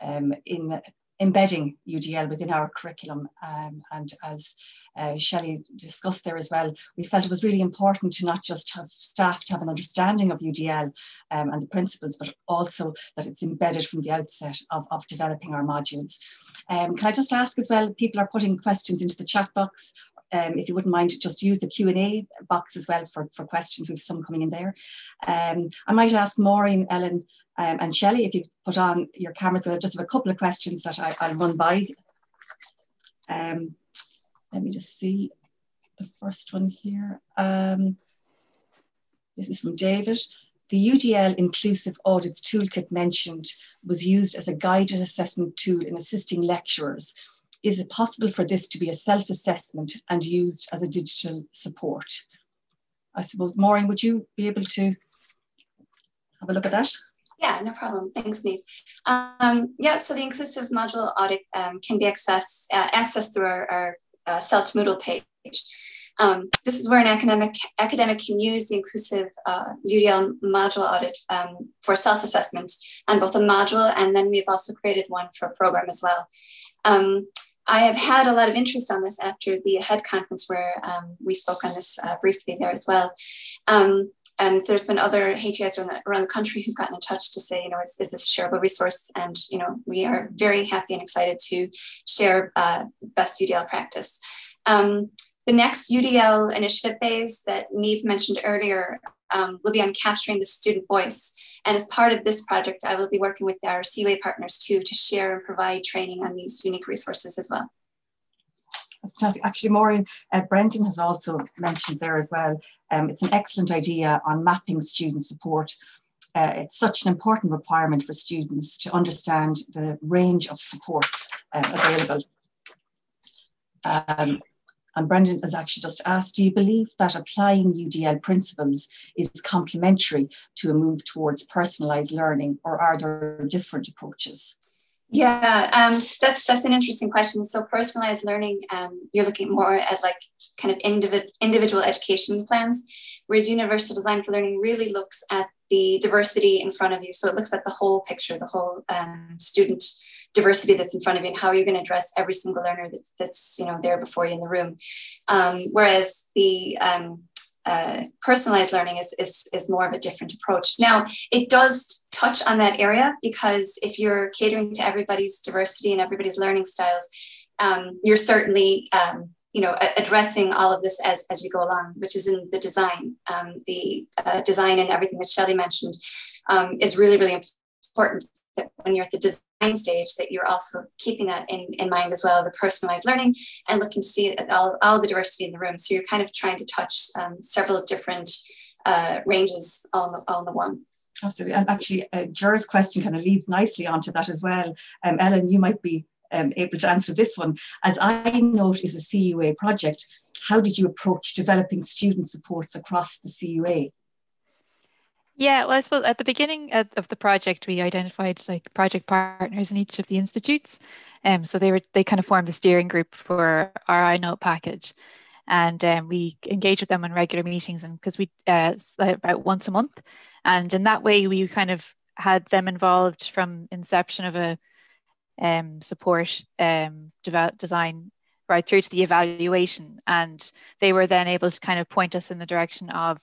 um, in embedding UDL within our curriculum. Um, and as uh, Shelley discussed there as well, we felt it was really important to not just have staff to have an understanding of UDL um, and the principles, but also that it's embedded from the outset of, of developing our modules. Um, can I just ask as well, people are putting questions into the chat box um, if you wouldn't mind, just use the Q&A box as well for, for questions. We've some coming in there. Um, I might ask Maureen, Ellen um, and Shelley, if you put on your cameras, I just have a couple of questions that I, will run by. Um, let me just see the first one here. Um, this is from David. The UDL Inclusive Audits Toolkit mentioned was used as a guided assessment tool in assisting lecturers is it possible for this to be a self-assessment and used as a digital support? I suppose, Maureen, would you be able to have a look at that? Yeah, no problem. Thanks, Niamh. Um, yeah, so the inclusive module audit um, can be accessed, uh, accessed through our, our uh, CELT Moodle page. Um, this is where an academic academic can use the inclusive uh, UDL module audit um, for self-assessment on both a module and then we've also created one for a program as well. Um, I have had a lot of interest on this after the AHEAD conference where um, we spoke on this uh, briefly there as well. Um, and there's been other HEAs around the, around the country who've gotten in touch to say, you know, is, is this a shareable resource? And, you know, we are very happy and excited to share uh, best UDL practice. Um, the next UDL initiative phase that Niamh mentioned earlier um, will be on capturing the student voice. And as part of this project, I will be working with our CUA partners too to share and provide training on these unique resources as well. That's fantastic. Actually, Maureen, uh, Brendan has also mentioned there as well. Um, it's an excellent idea on mapping student support uh, it's such an important requirement for students to understand the range of supports um, available. Um, and Brendan has actually just asked, do you believe that applying UDL principles is complementary to a move towards personalised learning or are there different approaches? Yeah, um, that's that's an interesting question. So personalized learning, um, you're looking more at like kind of individ- individual education plans, whereas universal design for learning really looks at the diversity in front of you. So it looks at the whole picture, the whole um, student diversity that's in front of you, and how are you're going to address every single learner that's, that's you know there before you in the room. Um, whereas the um, uh, personalized learning is, is, is more of a different approach. Now, it does touch on that area because if you're catering to everybody's diversity and everybody's learning styles, um, you're certainly um, you know addressing all of this as, as you go along, which is in the design. Um, the uh, design and everything that Shelley mentioned um, is really really important. That when you're at the design stage, that you're also keeping that in, in mind as well, the personalized learning and looking to see all, all the diversity in the room. So you're kind of trying to touch um, several different uh, ranges on the, in the one. Absolutely. And actually, uh, question kind of leads nicely onto that as well. Um, Ellen, you might be um, able to answer this one. As iNote is a CUA project, how did you approach developing student supports across the CUA? Yeah, well, I suppose at the beginning of the project, we identified like project partners in each of the institutes. Um, so they were they kind of formed the steering group for our iNote package, and um, we engage with them on regular meetings, and because we uh, about once a month, and in that way we kind of had them involved from inception of a um, support um, develop, design right through to the evaluation, and they were then able to kind of point us in the direction of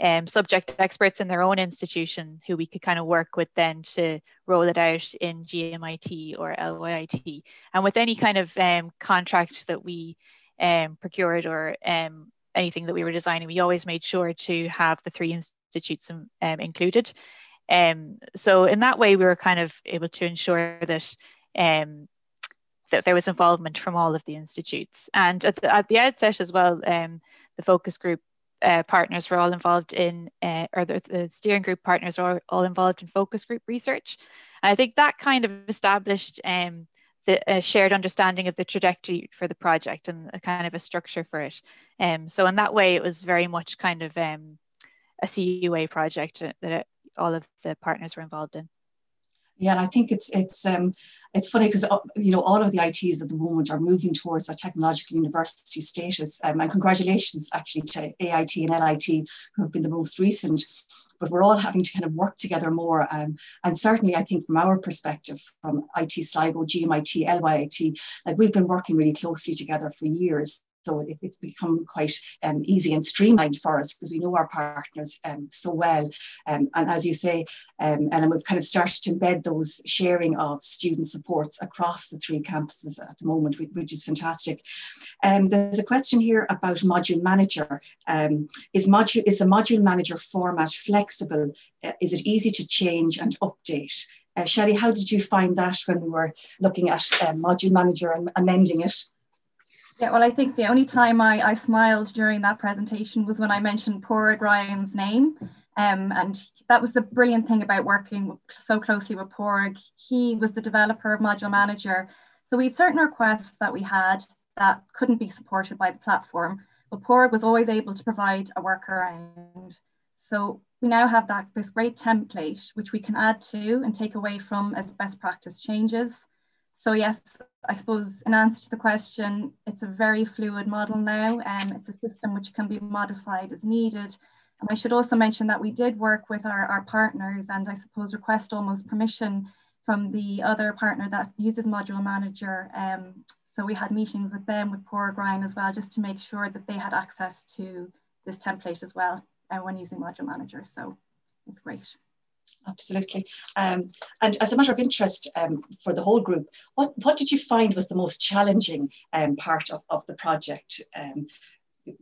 um, subject experts in their own institution who we could kind of work with then to roll it out in GMIT or LYIT. And with any kind of um, contract that we um, procured or um, anything that we were designing, we always made sure to have the three institutes um, um, included. so in that way, we were kind of able to ensure that that there was involvement from all of the institutes. And at the, at the outset as well, the focus group uh, partners were all involved in, uh, or the, the, steering group partners were all involved in focus group research. And I think that kind of established um, the shared understanding of the trajectory for the project and a kind of a structure for it. Um, so in that way, it was very much kind of um, a CUA project that it, all of the partners were involved in. Yeah, and I think it's it's um, it's funny because uh, you know all of the ITs at the moment are moving towards a technological university status, um, and congratulations actually to AIT and LIT who have been the most recent. But we're all having to kind of work together more, um, and certainly I think from our perspective, from IT Sligo, GMIT, LYIT, like we've been working really closely together for years. So it, it's become quite um, easy and streamlined for us because we know our partners um, so well. Um, and as you say, um, and we've kind of started to embed those sharing of student supports across the three campuses at the moment, which is fantastic. Um, there's a question here about module manager. Um, is, module, is the module manager format flexible? Uh, is it easy to change and update? Uh, Shelley, how did you find that when we were looking at uh, module manager and amending it? Yeah, well, I think the only time I, I smiled during that presentation was when I mentioned Porg Ryan's name. Um, and that was the brilliant thing about working so closely with Porg. He was the developer of Module Manager. So we had certain requests that we had that couldn't be supported by the platform, but Porg was always able to provide a workaround. So we now have that this great template, which we can add to and take away from as best practice changes. So yes, I suppose in answer to the question, it's a very fluid model now and it's a system which can be modified as needed. And I should also mention that we did work with our, our partners and I suppose request almost permission from the other partner that uses Module Manager. Um, so we had meetings with them, with Porg Ryan as well, just to make sure that they had access to this template as well uh, when using Module Manager. So it's great. Absolutely. Um, and as a matter of interest um, for the whole group, what, what did you find was the most challenging um, part of, of the project?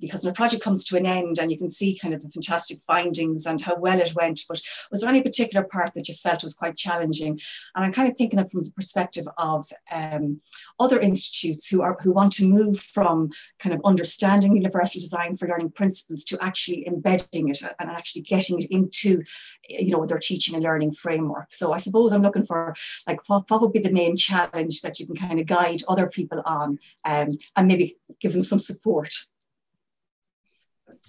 Because the project comes to an end and you can see kind of the fantastic findings and how well it went, but was there any particular part that you felt was quite challenging? And I'm kind of thinking of from the perspective of um, other institutes who are who want to move from kind of understanding universal design for learning principles to actually embedding it and actually getting it into you know their teaching and learning framework. So I suppose I'm looking for like what, what would be the main challenge that you can kind of guide other people on um, and maybe give them some support.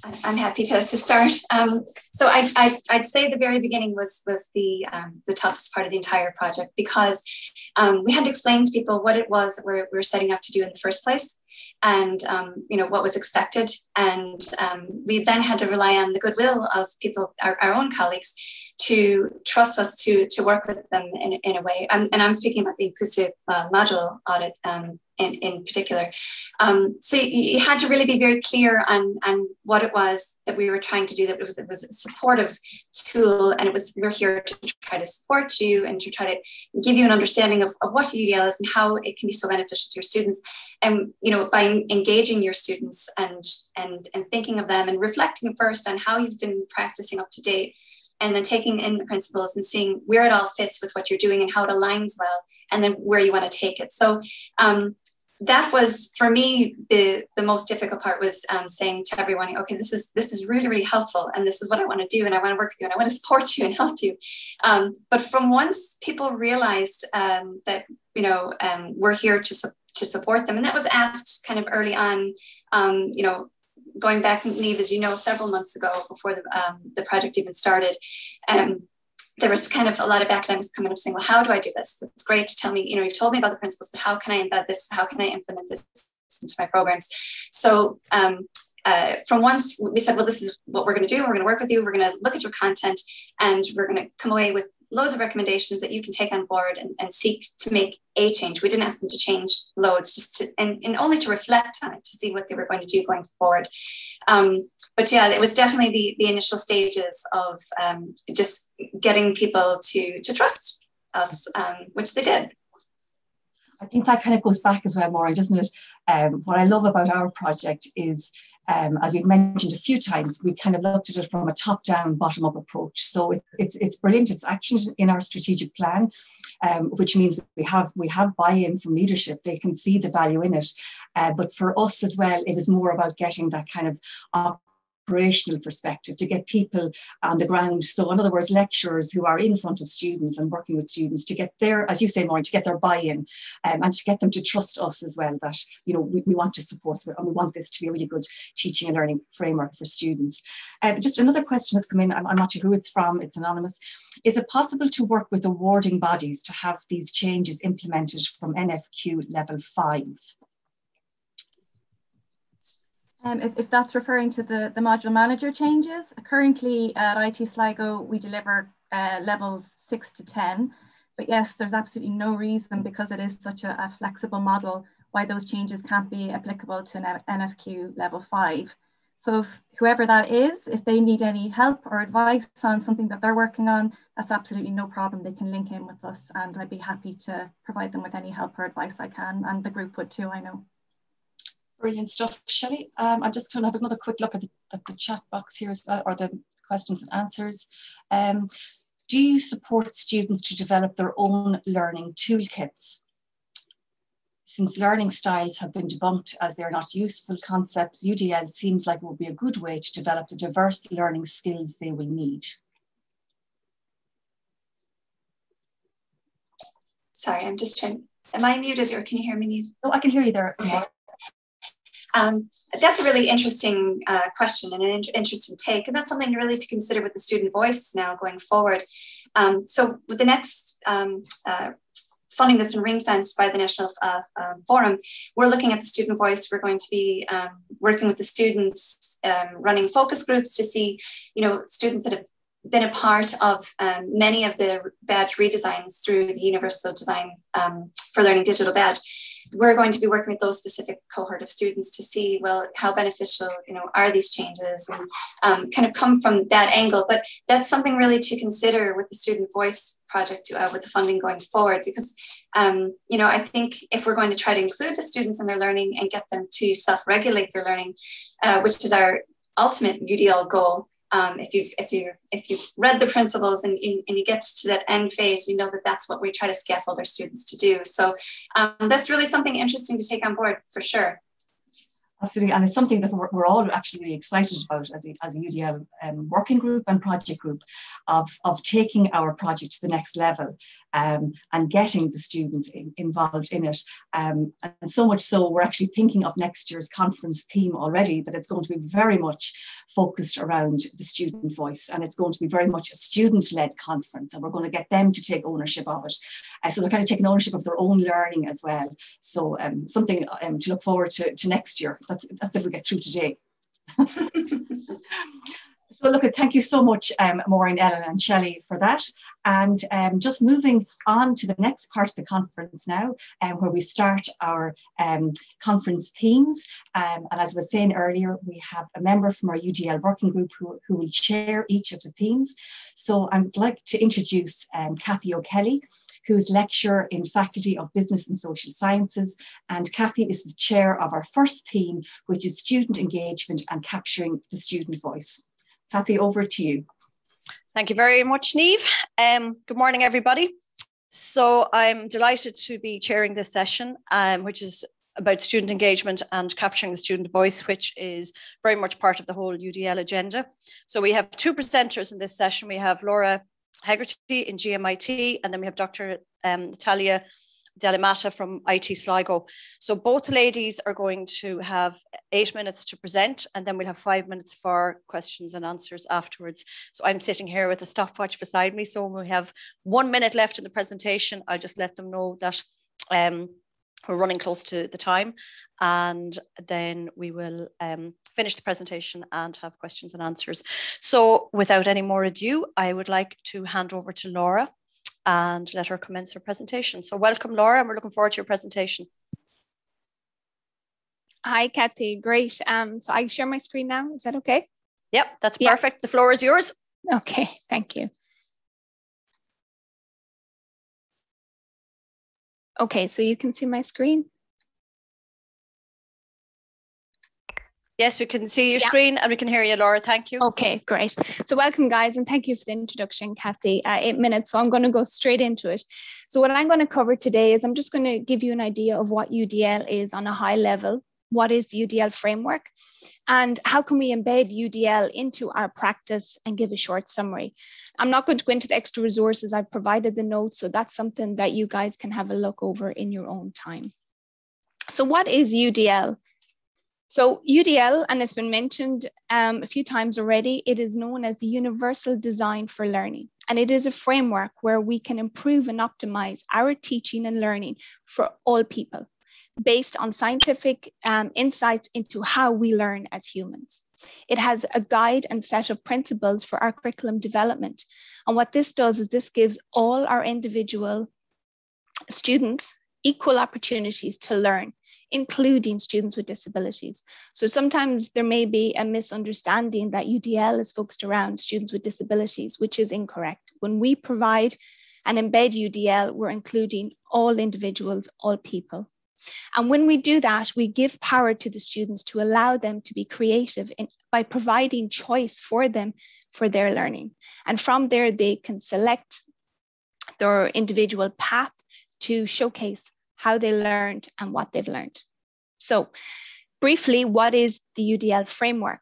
I'm happy to, to start. Um, so I, would say the very beginning was was the um, the toughest part of the entire project because um, we had to explain to people what it was that we're, we were setting up to do in the first place, and um, you know what was expected, and um, we then had to rely on the goodwill of people, our, our own colleagues, to trust us to to work with them in, in a way. Um, and I'm speaking about the inclusive uh, module audit um, in, in particular. Um, so you, you, had to really be very clear on, on what it was that we were trying to do. That it was it was a supportive tool, and it was we're here to try to support you and to try to give you an understanding of, of what UDL is and how it can be so beneficial to your students. And you know by engaging your students and and and thinking of them and reflecting first on how you've been practicing up to date and then taking in the principles and seeing where it all fits with what you're doing and how it aligns well, and then where you want to take it. So um, that was for me the the most difficult part was um, saying to everyone, okay, this is this is really really helpful, and this is what I want to do, and I want to work with you, and I want to support you and help you. Um, but from once people realized um, that you know um, we're here to su- to support them, and that was asked kind of early on, um, you know going back, Niamh, as you know, several months ago before the, um, the project even started, um, there was kind of a lot of academics coming up saying, well, how do I do this? It's great to tell me, you know, you've told me about the principles, but how can I embed this? How can I implement this into my programs? So um, uh, from once we said, well, this is what we're going to do. We're going to work with you. We're going to look at your content and we're going to come away with loads of recommendations that you can take on board and, and seek to make a change. We didn't ask them to change loads, just to and, and only to reflect on it to see what they were going to do going forward. Um, but yeah, it was definitely the, the initial stages of um, just getting people to to trust us, um, which they did. I think that kind of goes back as well, Maureen, doesn't it? Um, what I love about our project is um, as we've mentioned a few times, we kind of looked at it from a top-down, bottom-up approach. So it, it's it's brilliant. It's action in our strategic plan, um, which means we have we have buy-in from leadership. They can see the value in it. Uh, but for us as well, it was more about getting that kind of operational perspective to get people on the ground. So, in other words, lecturers who are in front of students and working with students to get their, as you say, Maureen, to get their buy-in um, and to get them to trust us as well. That you know we, we want to support and we want this to be a really good teaching and learning framework for students. Um, just another question has come in. I'm, I'm not sure who it's from. It's anonymous. Is it possible to work with awarding bodies to have these changes implemented from NFQ level five? Um, if, if, that's referring to the, the module manager changes, currently at IT Sligo, we deliver uh, levels six to 10. But yes, there's absolutely no reason because it is such a, a, flexible model why those changes can't be applicable to an NFQ level five. So if whoever that is, if they need any help or advice on something that they're working on, that's absolutely no problem. They can link in with us and I'd be happy to provide them with any help or advice I can. And the group would too, I know. Brilliant stuff, Shelley. Um, I'm just going to have another quick look at the, at the, chat box here as well, or the questions and answers. Um, do you support students to develop their own learning toolkits? Since learning styles have been debunked as they're not useful concepts, UDL seems like it would be a good way to develop the diverse learning skills they will need. Sorry, I'm just trying. Am I muted or can you hear me? No, I can hear you there. Okay. Um, that's a really interesting uh, question and an in- interesting take. And that's something really to consider with the student voice now going forward. Um, so, with the next um, uh, funding that's been ring fenced by the National uh, um, Forum, we're looking at the student voice. We're going to be um, working with the students, um, running focus groups to see, you know, students that have been a part of many of the badge redesigns through the Universal Design for Learning Digital Badge we're going to be working with those specific cohort of students to see, well, how beneficial, you know, are these changes and um, kind of come from that angle. But that's something really to consider with the student voice project uh, with the funding going forward because um, you know i think if we're going to try to include the students in their learning and get them to self-regulate their learning uh, which is our ultimate udl goal um, if you've if you if you've read the principles and, and you get to that end phase, you know that that's what we try to scaffold our students to do. So um, that's really something interesting to take on board for sure. Absolutely, and it's something that we're, we're all actually really excited about as a, as a UDL um, working group and project group of, of taking our project to the next level um, and getting the students in, involved in it. Um, and so much so, we're actually thinking of next year's conference theme already, that it's going to be very much focused around the student voice and it's going to be very much a student-led conference and we're going to get them to take ownership of it. Uh, so they're kind of taking ownership of their own learning as well. So um, something um, to look forward to, to next year. That's, that's if we get through today. So look, thank you so much, um, Maureen, Ellen and Shelley for that. And um, just moving on to the next part of the conference now, um, where we start our um, conference themes. Um, and as I was saying earlier, we have a member from our UDL working group who, who will chair each of the themes. So I would like to introduce um, Kathy O'Kelly, who is lecturer in Faculty of Business and Social Sciences. And Kathy is the chair of our first theme, which is student engagement and capturing the student voice. Kathy, over to you. Thank you very much, Niamh. Um, good morning, everybody. So I'm delighted to be chairing this session, um, which is about student engagement and capturing the student voice, which is very much part of the whole UDL agenda. So we have two presenters in this session. We have Laura Hegarty in GMIT, and then we have Dr. Um, Natalia Delimata from IT Sligo. So both ladies are going to have eight minutes to present and then we'll have five minutes for questions and answers afterwards. So I'm sitting here with a stopwatch beside me. So when we have one minute left in the presentation, I'll just let them know that um, we're running close to the time and then we will um, finish the presentation and have questions and answers. So without any more ado, I would like to hand over to Laura and let her commence her presentation. So welcome, Laura, and we're looking forward to your presentation. Hi, Kathy. Great. Um, so I share my screen now. Is that okay? Yep, that's perfect. The floor is yours. Okay, thank you. Okay, so you can see my screen. Yes, we can see your yeah. screen and we can hear you, Laura. Thank you. Okay, great. So welcome, guys, and thank you for the introduction, Kathy. Uh, eight minutes, so I'm going to go straight into it. So what I'm going to cover today is I'm just going to give you an idea of what UDL is on a high level. What is the UDL framework? And how can we embed UDL into our practice and give a short summary? I'm not going to go into the extra resources. I've provided the notes, so that's something that you guys can have a look over in your own time. So what is UDL? So UDL, and it's been mentioned um, a few times already, it is known as the Universal Design for Learning. And it is a framework where we can improve and optimize our teaching and learning for all people based on scientific um, insights into how we learn as humans. It has a guide and set of principles for our curriculum development. And what this does is this gives all our individual students equal opportunities to learn including students with disabilities. So sometimes there may be a misunderstanding that UDL is focused around students with disabilities, which is incorrect. When we provide and embed UDL, we're including all individuals, all people. And when we do that, we give power to the students to allow them to be creative in, by providing choice for them for their learning. And from there, they can select their individual path to showcase how they learned, and what they've learned. So, briefly, what is the UDL framework?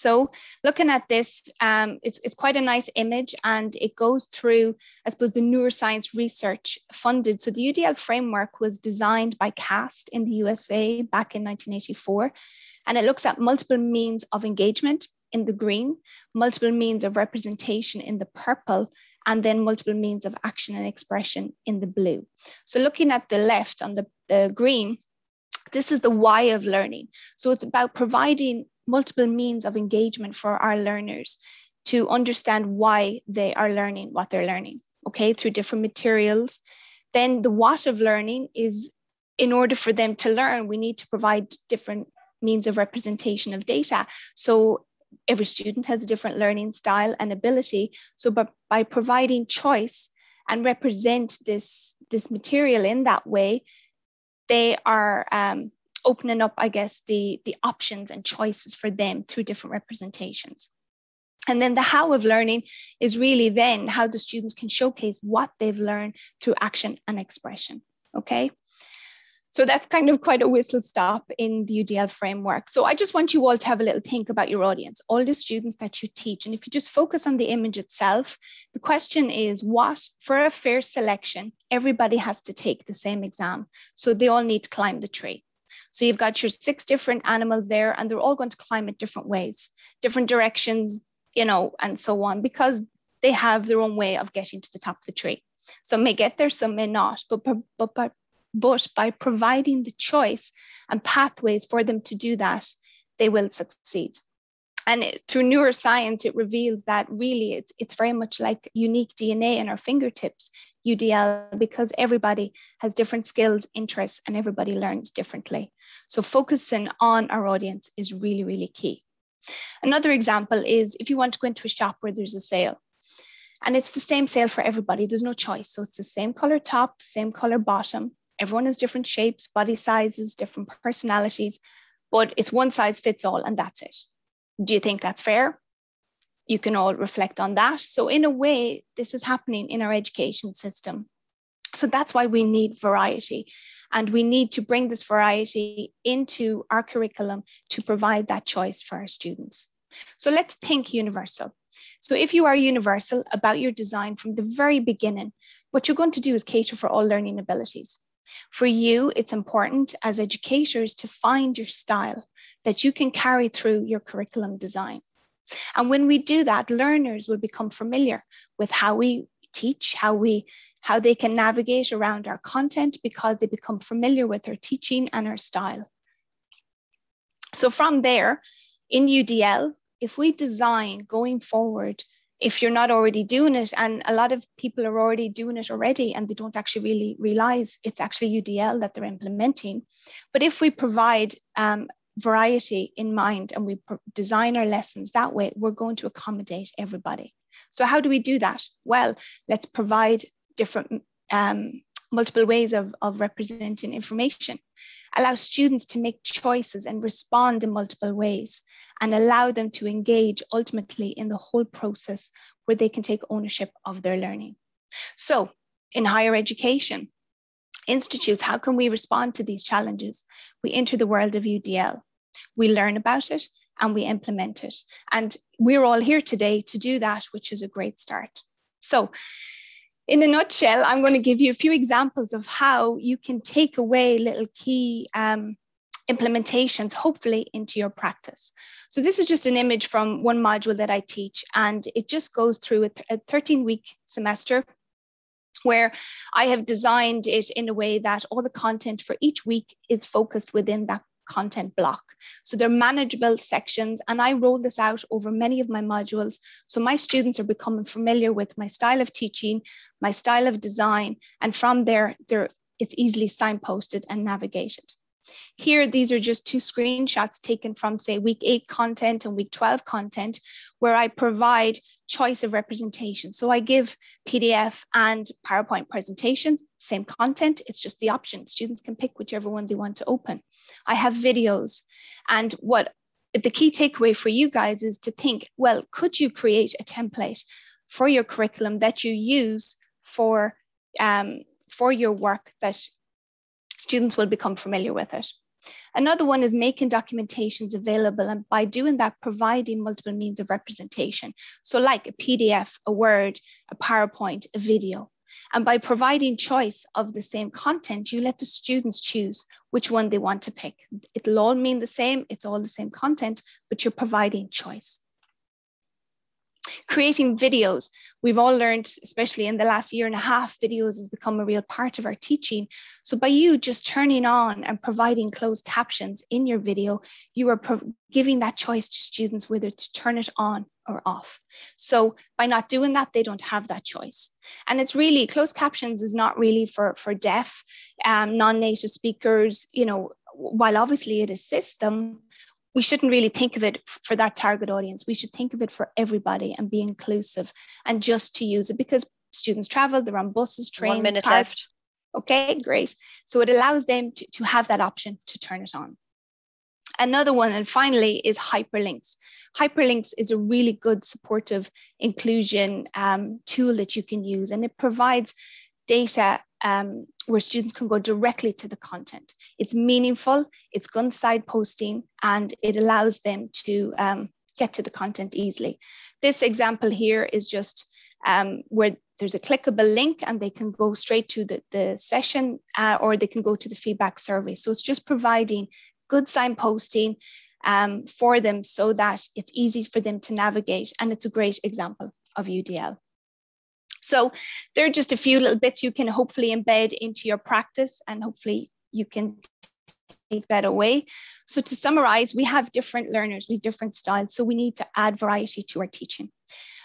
So, looking at this, um, it's, it's quite a nice image and it goes through, I suppose, the neuroscience research funded. So, the UDL framework was designed by CAST in the USA back in 1984, and it looks at multiple means of engagement in the green, multiple means of representation in the purple, and then multiple means of action and expression in the blue. So looking at the left on the, the green, this is the why of learning. So it's about providing multiple means of engagement for our learners to understand why they are learning what they're learning, okay, through different materials. Then the what of learning is in order for them to learn, we need to provide different means of representation of data. So every student has a different learning style and ability. So by, by providing choice and represent this, this material in that way, they are um, opening up, I guess, the, the options and choices for them through different representations. And then the how of learning is really then how the students can showcase what they've learned through action and expression. Okay. So that's kind of quite a whistle stop in the UDL framework. So I just want you all to have a little think about your audience, all the students that you teach. And if you just focus on the image itself, the question is what, for a fair selection, everybody has to take the same exam. So they all need to climb the tree. So you've got your six different animals there, and they're all going to climb it different ways, different directions, you know, and so on, because they have their own way of getting to the top of the tree. Some may get there, some may not, but, but, but, but by providing the choice and pathways for them to do that, they will succeed. And it, through neuroscience, it reveals that really it's, it's very much like unique DNA in our fingertips, UDL, because everybody has different skills, interests, and everybody learns differently. So focusing on our audience is really, really key. Another example is if you want to go into a shop where there's a sale, and it's the same sale for everybody, there's no choice. So it's the same color top, same color bottom. Everyone has different shapes, body sizes, different personalities, but it's one size fits all, and that's it. Do you think that's fair? You can all reflect on that. So, in a way, this is happening in our education system. So, that's why we need variety. And we need to bring this variety into our curriculum to provide that choice for our students. So, let's think universal. So, if you are universal about your design from the very beginning, what you're going to do is cater for all learning abilities. For you, it's important as educators to find your style that you can carry through your curriculum design. And when we do that, learners will become familiar with how we teach, how we how they can navigate around our content because they become familiar with our teaching and our style. So from there, in UDL, if we design going forward if you're not already doing it and a lot of people are already doing it already and they don't actually really realize it's actually udl that they're implementing but if we provide um, variety in mind and we design our lessons that way we're going to accommodate everybody so how do we do that well let's provide different um, multiple ways of, of representing information allow students to make choices and respond in multiple ways and allow them to engage ultimately in the whole process where they can take ownership of their learning. So in higher education, institutes, how can we respond to these challenges? We enter the world of UDL. We learn about it and we implement it. And we're all here today to do that, which is a great start. So in a nutshell, I'm going to give you a few examples of how you can take away little key um, implementations, hopefully, into your practice. So this is just an image from one module that I teach, and it just goes through a 13 week semester where I have designed it in a way that all the content for each week is focused within that content block. So they're manageable sections, and I roll this out over many of my modules. So my students are becoming familiar with my style of teaching, my style of design, and from there, they're, it's easily signposted and navigated. Here, these are just two screenshots taken from, say, week eight content and week 12 content, where I provide choice of representation. So I give PDF and PowerPoint presentations, same content, it's just the option. Students can pick whichever one they want to open. I have videos. And what the key takeaway for you guys is to think, well, could you create a template for your curriculum that you use for, um, for your work that students will become familiar with it. Another one is making documentations available and by doing that, providing multiple means of representation. So like a PDF, a Word, a PowerPoint, a video. And by providing choice of the same content, you let the students choose which one they want to pick. It'll all mean the same, it's all the same content, but you're providing choice. Creating videos. We've all learned, especially in the last year and a half, videos has become a real part of our teaching. So by you just turning on and providing closed captions in your video, you are giving that choice to students whether to turn it on or off. So by not doing that, they don't have that choice. And it's really closed captions is not really for, for deaf, um, non-native speakers, you know, while obviously it assists them, we shouldn't really think of it for that target audience. We should think of it for everybody and be inclusive and just to use it because students travel, they're on buses, trains. One minute left. Okay, great. So it allows them to, to have that option to turn it on. Another one, and finally, is hyperlinks. Hyperlinks is a really good supportive inclusion um, tool that you can use, and it provides data um, where students can go directly to the content. It's meaningful, it's gun side posting, and it allows them to um, get to the content easily. This example here is just um, where there's a clickable link and they can go straight to the, the session uh, or they can go to the feedback survey. So it's just providing good signposting um, for them so that it's easy for them to navigate. And it's a great example of UDL. So there are just a few little bits you can hopefully embed into your practice and hopefully you can take that away. So to summarize, we have different learners, we have different styles. So we need to add variety to our teaching.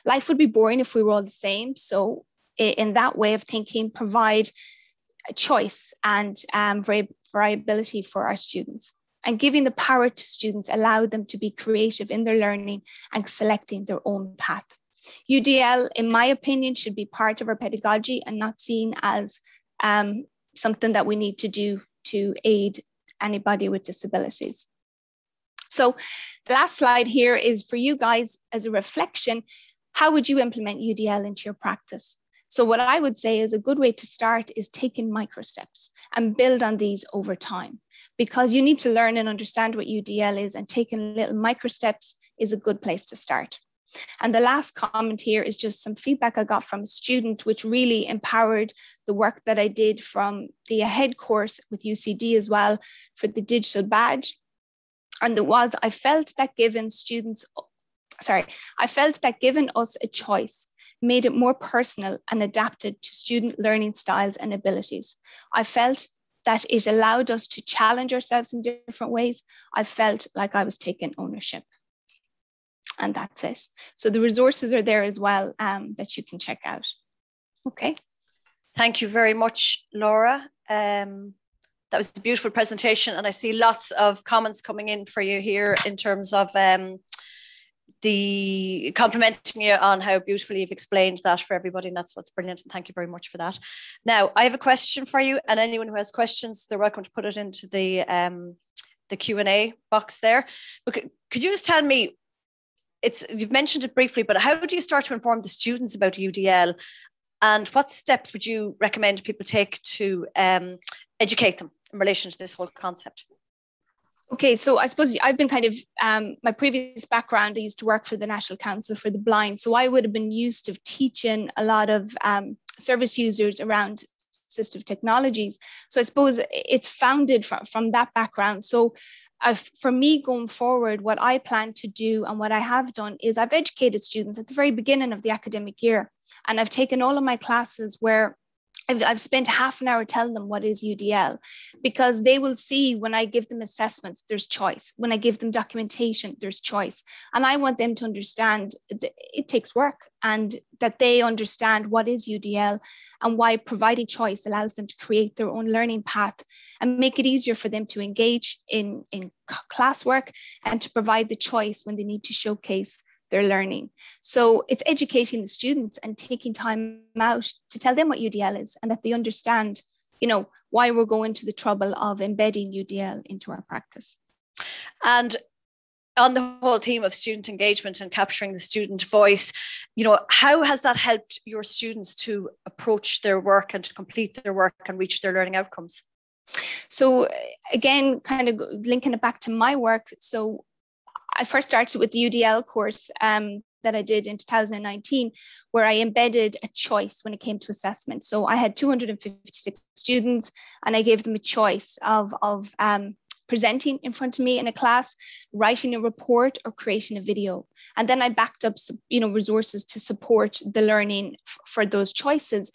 Life would be boring if we were all the same. So in that way of thinking, provide a choice and um, variability for our students. And giving the power to students allow them to be creative in their learning and selecting their own path. UDL, in my opinion, should be part of our pedagogy and not seen as um, something that we need to do to aid anybody with disabilities. So the last slide here is for you guys as a reflection, how would you implement UDL into your practice? So what I would say is a good way to start is taking micro steps and build on these over time because you need to learn and understand what UDL is and taking little micro steps is a good place to start. And the last comment here is just some feedback I got from a student, which really empowered the work that I did from the AHEAD course with UCD as well for the digital badge. And it was, I felt that given students, sorry, I felt that given us a choice made it more personal and adapted to student learning styles and abilities. I felt that it allowed us to challenge ourselves in different ways. I felt like I was taking ownership and that's it. So the resources are there as well um, that you can check out. Okay. Thank you very much, Laura. Um, that was a beautiful presentation, and I see lots of comments coming in for you here in terms of um, the complimenting you on how beautifully you've explained that for everybody, and that's what's brilliant. And thank you very much for that. Now, I have a question for you, and anyone who has questions, they're welcome to put it into the um, the Q and A box there. But could you just tell me it's you've mentioned it briefly, but how do you start to inform the students about UDL, and what steps would you recommend people take to um, educate them in relation to this whole concept? Okay, so I suppose I've been kind of um, my previous background. I used to work for the National Council for the Blind, so I would have been used to teaching a lot of um, service users around assistive technologies. So I suppose it's founded from, from that background. So for me going forward, what I plan to do and what I have done is I've educated students at the very beginning of the academic year. And I've taken all of my classes where I've, I've spent half an hour telling them what is UDL because they will see when I give them assessments, there's choice. When I give them documentation, there's choice. And I want them to understand that it takes work and that they understand what is UDL and why providing choice allows them to create their own learning path and make it easier for them to engage in, in classwork and to provide the choice when they need to showcase their learning. So it's educating the students and taking time out to tell them what UDL is and that they understand, you know, why we're going to the trouble of embedding UDL into our practice. And on the whole theme of student engagement and capturing the student voice, you know, how has that helped your students to approach their work and to complete their work and reach their learning outcomes? So uh, again, kind of linking it back to my work. So I first started with the UDL course um, that I did in 2019, where I embedded a choice when it came to assessment. So I had 256 students, and I gave them a choice of, of um, presenting in front of me in a class, writing a report, or creating a video. And then I backed up, you know, resources to support the learning for those choices.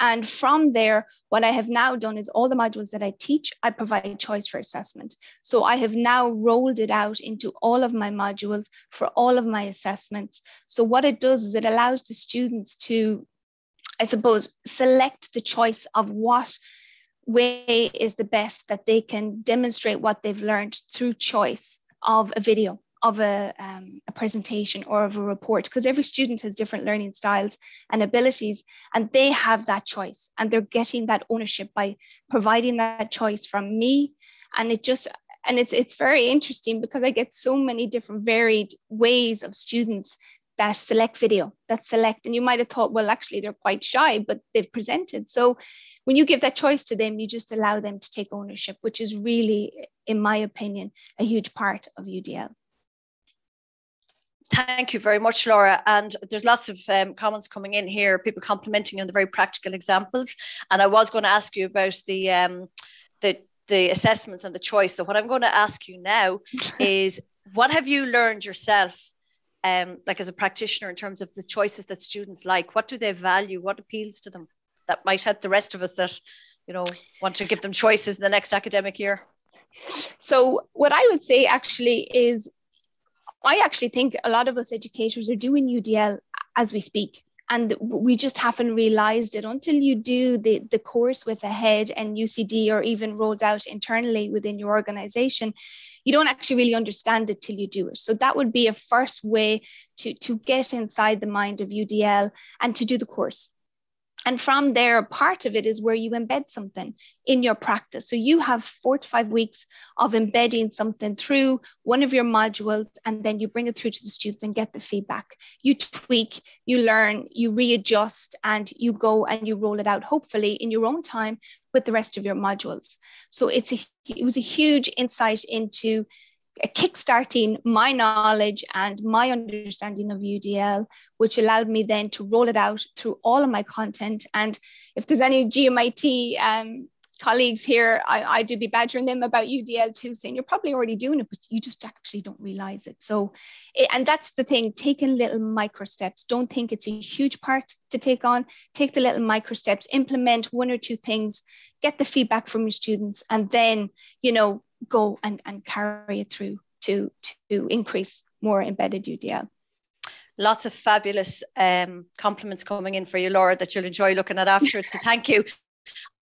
And from there, what I have now done is all the modules that I teach, I provide choice for assessment. So I have now rolled it out into all of my modules for all of my assessments. So what it does is it allows the students to, I suppose, select the choice of what way is the best that they can demonstrate what they've learned through choice of a video of a, um, a presentation or of a report because every student has different learning styles and abilities and they have that choice and they're getting that ownership by providing that choice from me. And it just and it's it's very interesting because i get so many different varied ways of students that select video that select and you might have thought well actually they're quite shy but they've presented. So when you give that choice to them you just allow them to take ownership which is really in my opinion a huge part of udl Thank you very much, Laura. And there's lots of um, comments coming in here, people complimenting on the very practical examples. And I was going to ask you about the um, the the assessments and the choice. So what I'm going to ask you now is, what have you learned yourself, um, like as a practitioner, in terms of the choices that students like? What do they value? What appeals to them that might help the rest of us that you know want to give them choices in the next academic year? So what I would say actually is I actually think a lot of us educators are doing UDL as we speak. And we just haven't realized it until you do the, the course with AHEAD and UCD or even rolled out internally within your organization. You don't actually really understand it till you do it. So that would be a first way to, to get inside the mind of UDL and to do the course. And from there, part of it is where you embed something in your practice. So you have four to five weeks of embedding something through one of your modules, and then you bring it through to the students and get the feedback. You tweak, you learn, you readjust, and you go and you roll it out, hopefully in your own time with the rest of your modules. So it's a, it was a huge insight into kickstarting my knowledge and my understanding of UDL, which allowed me then to roll it out through all of my content. And if there's any GMIT um, colleagues here, I, I do be badgering them about UDL too, saying you're probably already doing it, but you just actually don't realize it. So, it, and that's the thing, taking little micro steps. Don't think it's a huge part to take on. Take the little micro steps, implement one or two things, get the feedback from your students, and then, you know, go and, and carry it through to, to increase more embedded UDL. Lots of fabulous um, compliments coming in for you, Laura, that you'll enjoy looking at afterwards. So thank you.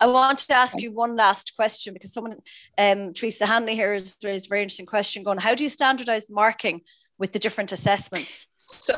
I want to ask you one last question because someone, um, Teresa Hanley here has raised a very interesting question going, how do you standardize marking with the different assessments? So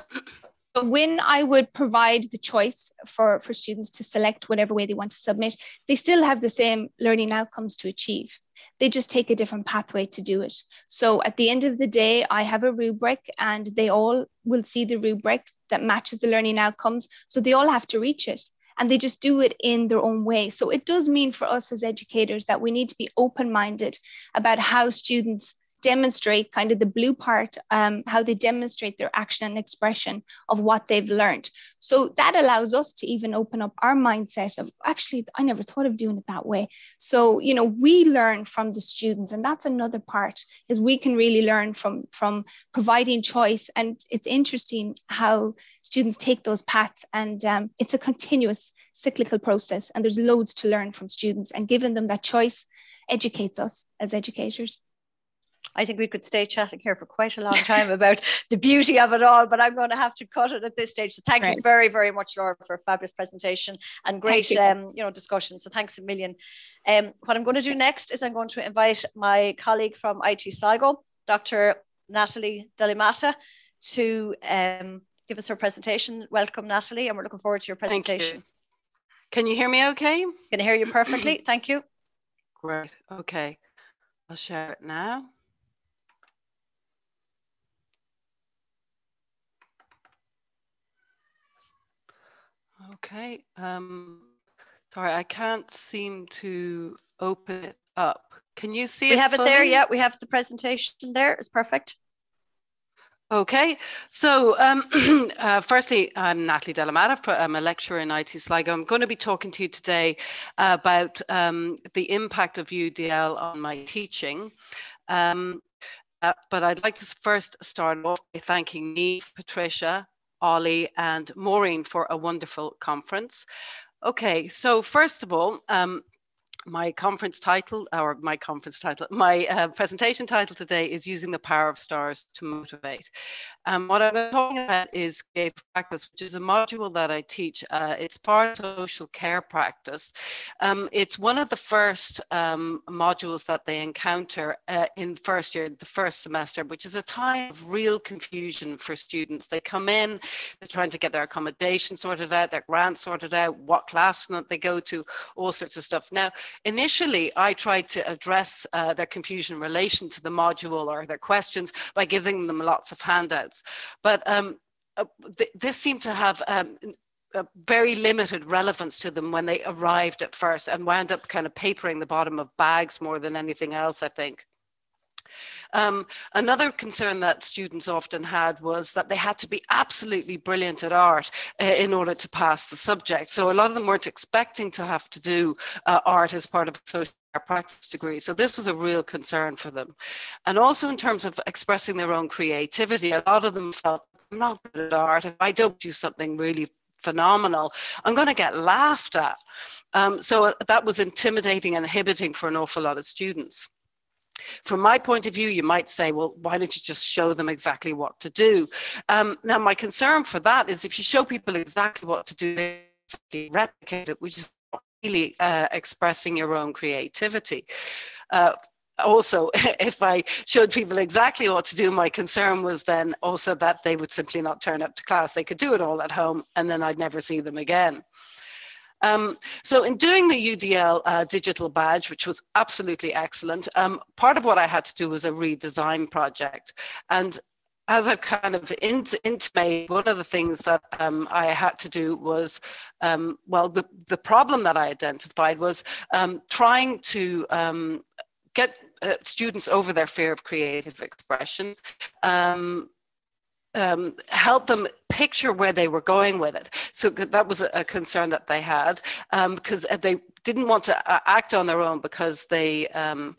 when I would provide the choice for, for students to select whatever way they want to submit, they still have the same learning outcomes to achieve. They just take a different pathway to do it. So at the end of the day, I have a rubric and they all will see the rubric that matches the learning outcomes. So they all have to reach it and they just do it in their own way. So it does mean for us as educators that we need to be open minded about how students demonstrate kind of the blue part, um, how they demonstrate their action and expression of what they've learned. So that allows us to even open up our mindset of actually, I never thought of doing it that way. So, you know, we learn from the students, and that's another part is we can really learn from, from providing choice. And it's interesting how students take those paths and um, it's a continuous cyclical process and there's loads to learn from students and giving them that choice educates us as educators. I think we could stay chatting here for quite a long time about the beauty of it all, but I'm going to have to cut it at this stage. So thank right. you very, very much, Laura, for a fabulous presentation and great, you. Um, you know, discussion. So thanks a million. Um, what I'm going to do next is I'm going to invite my colleague from IT Sligo, Dr. Natalie Delimata, to um, give us her presentation. Welcome, Natalie, and we're looking forward to your presentation. You. Can you hear me okay? Can I hear you perfectly. Thank you. Great. Okay. I'll share it now. Okay. Um, sorry, I can't seem to open it up. Can you see we it? have fully? it there. Yeah, we have the presentation there. It's perfect. Okay, so um, uh, firstly, I'm Natalie Delimata. I'm a lecturer in IT Sligo. I'm going to be talking to you today about um, the impact of UDL on my teaching. Um, uh, but I'd like to first start off by thanking Niamh, Patricia, Ollie, and Maureen for a wonderful conference. Okay, so first of all, um, my conference title, or my conference title, my uh, presentation title today is Using the Power of Stars to Motivate. Um, what I'm talking about is creative practice, which is a module that I teach. Uh, it's part of social care practice. Um, it's one of the first um, modules that they encounter uh, in first year, the first semester, which is a time of real confusion for students. They come in, they're trying to get their accommodation sorted out, their grant sorted out, what class they go to, all sorts of stuff. Now, initially, I tried to address uh, their confusion in relation to the module or their questions by giving them lots of handouts. But um, uh, th this seemed to have um, a very limited relevance to them when they arrived at first and wound up kind of papering the bottom of bags more than anything else, I think. Um, another concern that students often had was that they had to be absolutely brilliant at art uh, in order to pass the subject. So a lot of them weren't expecting to have to do uh, art as part of a social practice degree. So this was a real concern for them. And also in terms of expressing their own creativity, a lot of them felt, I'm not good at art. If I don't do something really phenomenal, I'm going to get laughed at. Um, so that was intimidating and inhibiting for an awful lot of students. From my point of view, you might say, well, why don't you just show them exactly what to do? Um, now, my concern for that is if you show people exactly what to do, they replicate it, which is really uh, expressing your own creativity. Uh, also, if I showed people exactly what to do, my concern was then also that they would simply not turn up to class. They could do it all at home and then I'd never see them again. Um, so in doing the UDL uh, digital badge, which was absolutely excellent, um, part of what I had to do was a redesign project. And as I've kind of int- intimated, one of the things that um, I had to do was, um, well, the, the problem that I identified was um, trying to um, get uh, students over their fear of creative expression. Um, um, help them picture where they were going with it. So that was a, concern that they had because they didn't want to uh, act on their own because they um,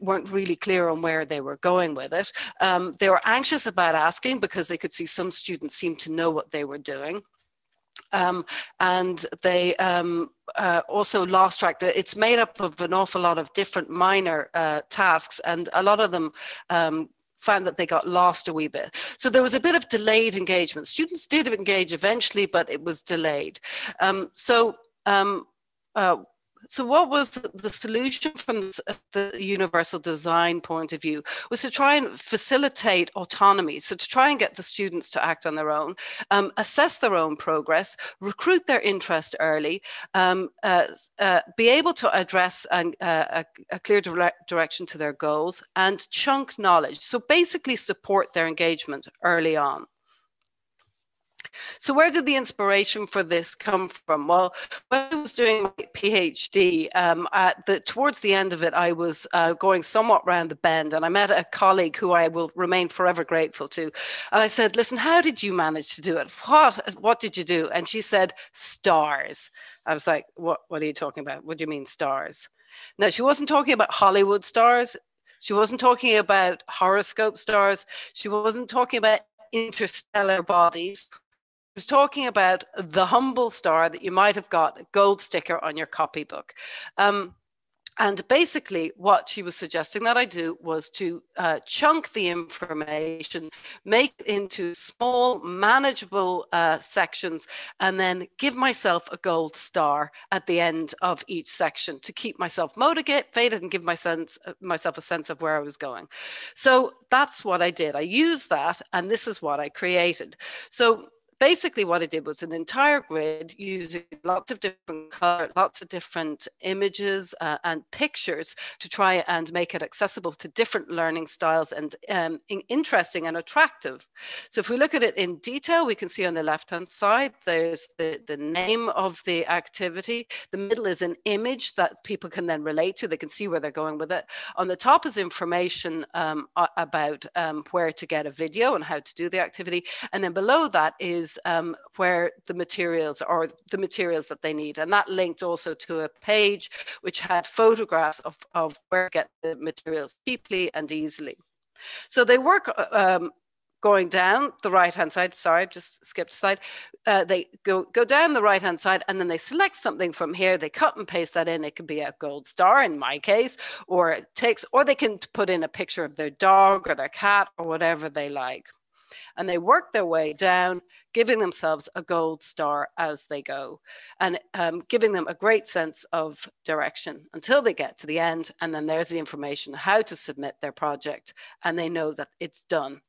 weren't really clear on where they were going with it. Um, they were anxious about asking because they could see some students seemed to know what they were doing. Um, and they um, uh, also lost track. It's made up of an awful lot of different minor uh, tasks, and a lot of them um, found that they got lost a wee bit. So there was a bit of delayed engagement. Students did engage eventually, but it was delayed. Um, so um, uh, so what was the solution from the universal design point of view was to try and facilitate autonomy. So to try and get the students to act on their own, um, assess their own progress, recruit their interest early, um, uh, uh, be able to address an, uh, a, a, clear dire direction to their goals and chunk knowledge. So basically support their engagement early on. So, where did the inspiration for this come from? Well, when I was doing my PhD, um, the, towards the end of it, I was uh, going somewhat round the bend, and I met a colleague who I will remain forever grateful to. And I said, "Listen, how did you manage to do it? What what did you do?" And she said, "Stars." I was like, "What? What are you talking about? What do you mean stars?" Now, she wasn't talking about Hollywood stars. She wasn't talking about horoscope stars. She wasn't talking about interstellar bodies was talking about the humble star that you might have got a gold sticker on your copybook. Um, and basically, what she was suggesting that I do was to uh, chunk the information, make it into small, manageable uh, sections, and then give myself a gold star at the end of each section to keep myself motivated and give my sense, uh, myself a sense of where I was going. So that's what I did. I used that, and this is what I created. So basically what I did was an entire grid using lots of different color, lots of different images uh, and pictures to try and make it accessible to different learning styles and um, interesting and attractive. So if we look at it in detail, we can see on the left-hand side, there's the, the name of the activity. The middle is an image that people can then relate to. They can see where they're going with it. On the top is information um, about um, where to get a video and how to do the activity. And then below that is um, where the materials or the materials that they need. And that linked also to a page which had photographs of, of where to get the materials cheaply and easily. So they work uh, um, going down the right hand side. Sorry, I've just skipped a slide. Uh, they go go down the right hand side and then they select something from here. They cut and paste that in. It could be a gold star in my case, or it takes, or they can put in a picture of their dog or their cat or whatever they like. And they work their way down, giving themselves a gold star as they go, and um, giving them a great sense of direction until they get to the end. And then there's the information how to submit their project, and they know that it's done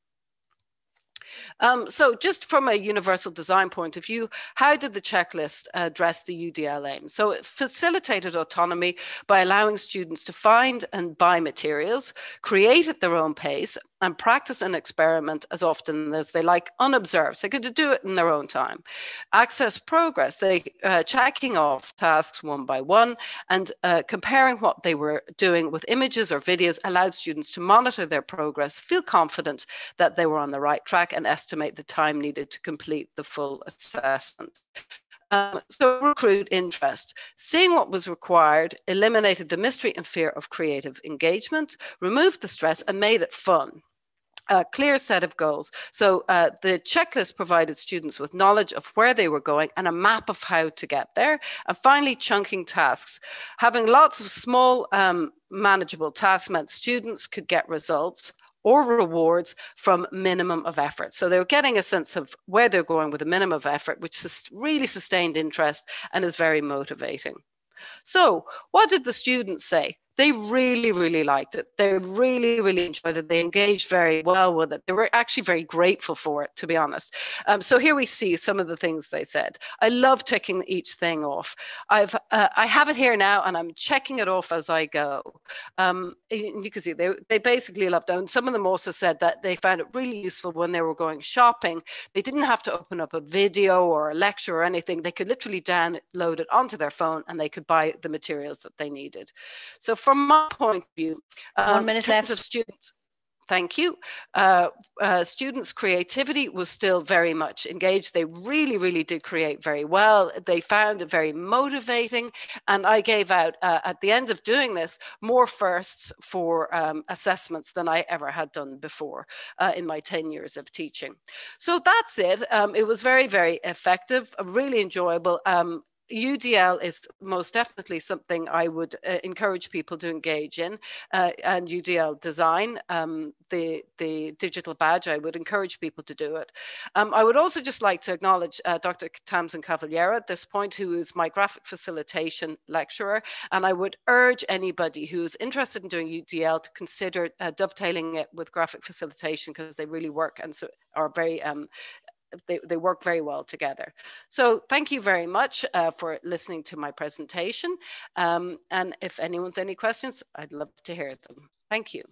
um, so just from a universal design point of view, how did the checklist address the UDL aim? So it facilitated autonomy by allowing students to find and buy materials, create at their own pace, and practice and experiment as often as they like unobserved. So they could do it in their own time. Access progress, they uh, checking off tasks one by one and uh, comparing what they were doing with images or videos allowed students to monitor their progress, feel confident that they were on the right track and estimate the time needed to complete the full assessment. Um, so recruit interest. Seeing what was required eliminated the mystery and fear of creative engagement, removed the stress and made it fun a clear set of goals. So uh, the checklist provided students with knowledge of where they were going and a map of how to get there. And finally, chunking tasks. Having lots of small um, manageable tasks meant students could get results or rewards from minimum of effort. So they're getting a sense of where they're going with a minimum of effort, which really sustained interest and is very motivating. So what did the students say? They really, really liked it. They really, really enjoyed it. They engaged very well with it. They were actually very grateful for it, to be honest. Um, so here we see some of the things they said. I love ticking each thing off. I've uh, I have it here now, and I'm checking it off as I go. Um, you can see they they basically loved it. And some of them also said that they found it really useful when they were going shopping. They didn't have to open up a video or a lecture or anything. They could literally download it onto their phone, and they could buy the materials that they needed. So from my point of view, um, one minute left of students. Thank you. Uh, uh, students' creativity was still very much engaged. They really, really did create very well. They found it very motivating. And I gave out, uh, at the end of doing this, more firsts for um, assessments than I ever had done before uh, in my 10 years of teaching. So that's it. Um, it was very, very effective, really enjoyable. Um, UDL is most definitely something I would uh, encourage people to engage in, uh, and UDL design, um, the the digital badge. I would encourage people to do it. Um, I would also just like to acknowledge uh, Dr. Tamsin Cavaliero at this point, who is my graphic facilitation lecturer, and I would urge anybody who is interested in doing UDL to consider uh, dovetailing it with graphic facilitation because they really work and so are very um, they, they work very well together. So thank you very much uh, for listening to my presentation. Um, and if anyone's any questions, I'd love to hear them. Thank you.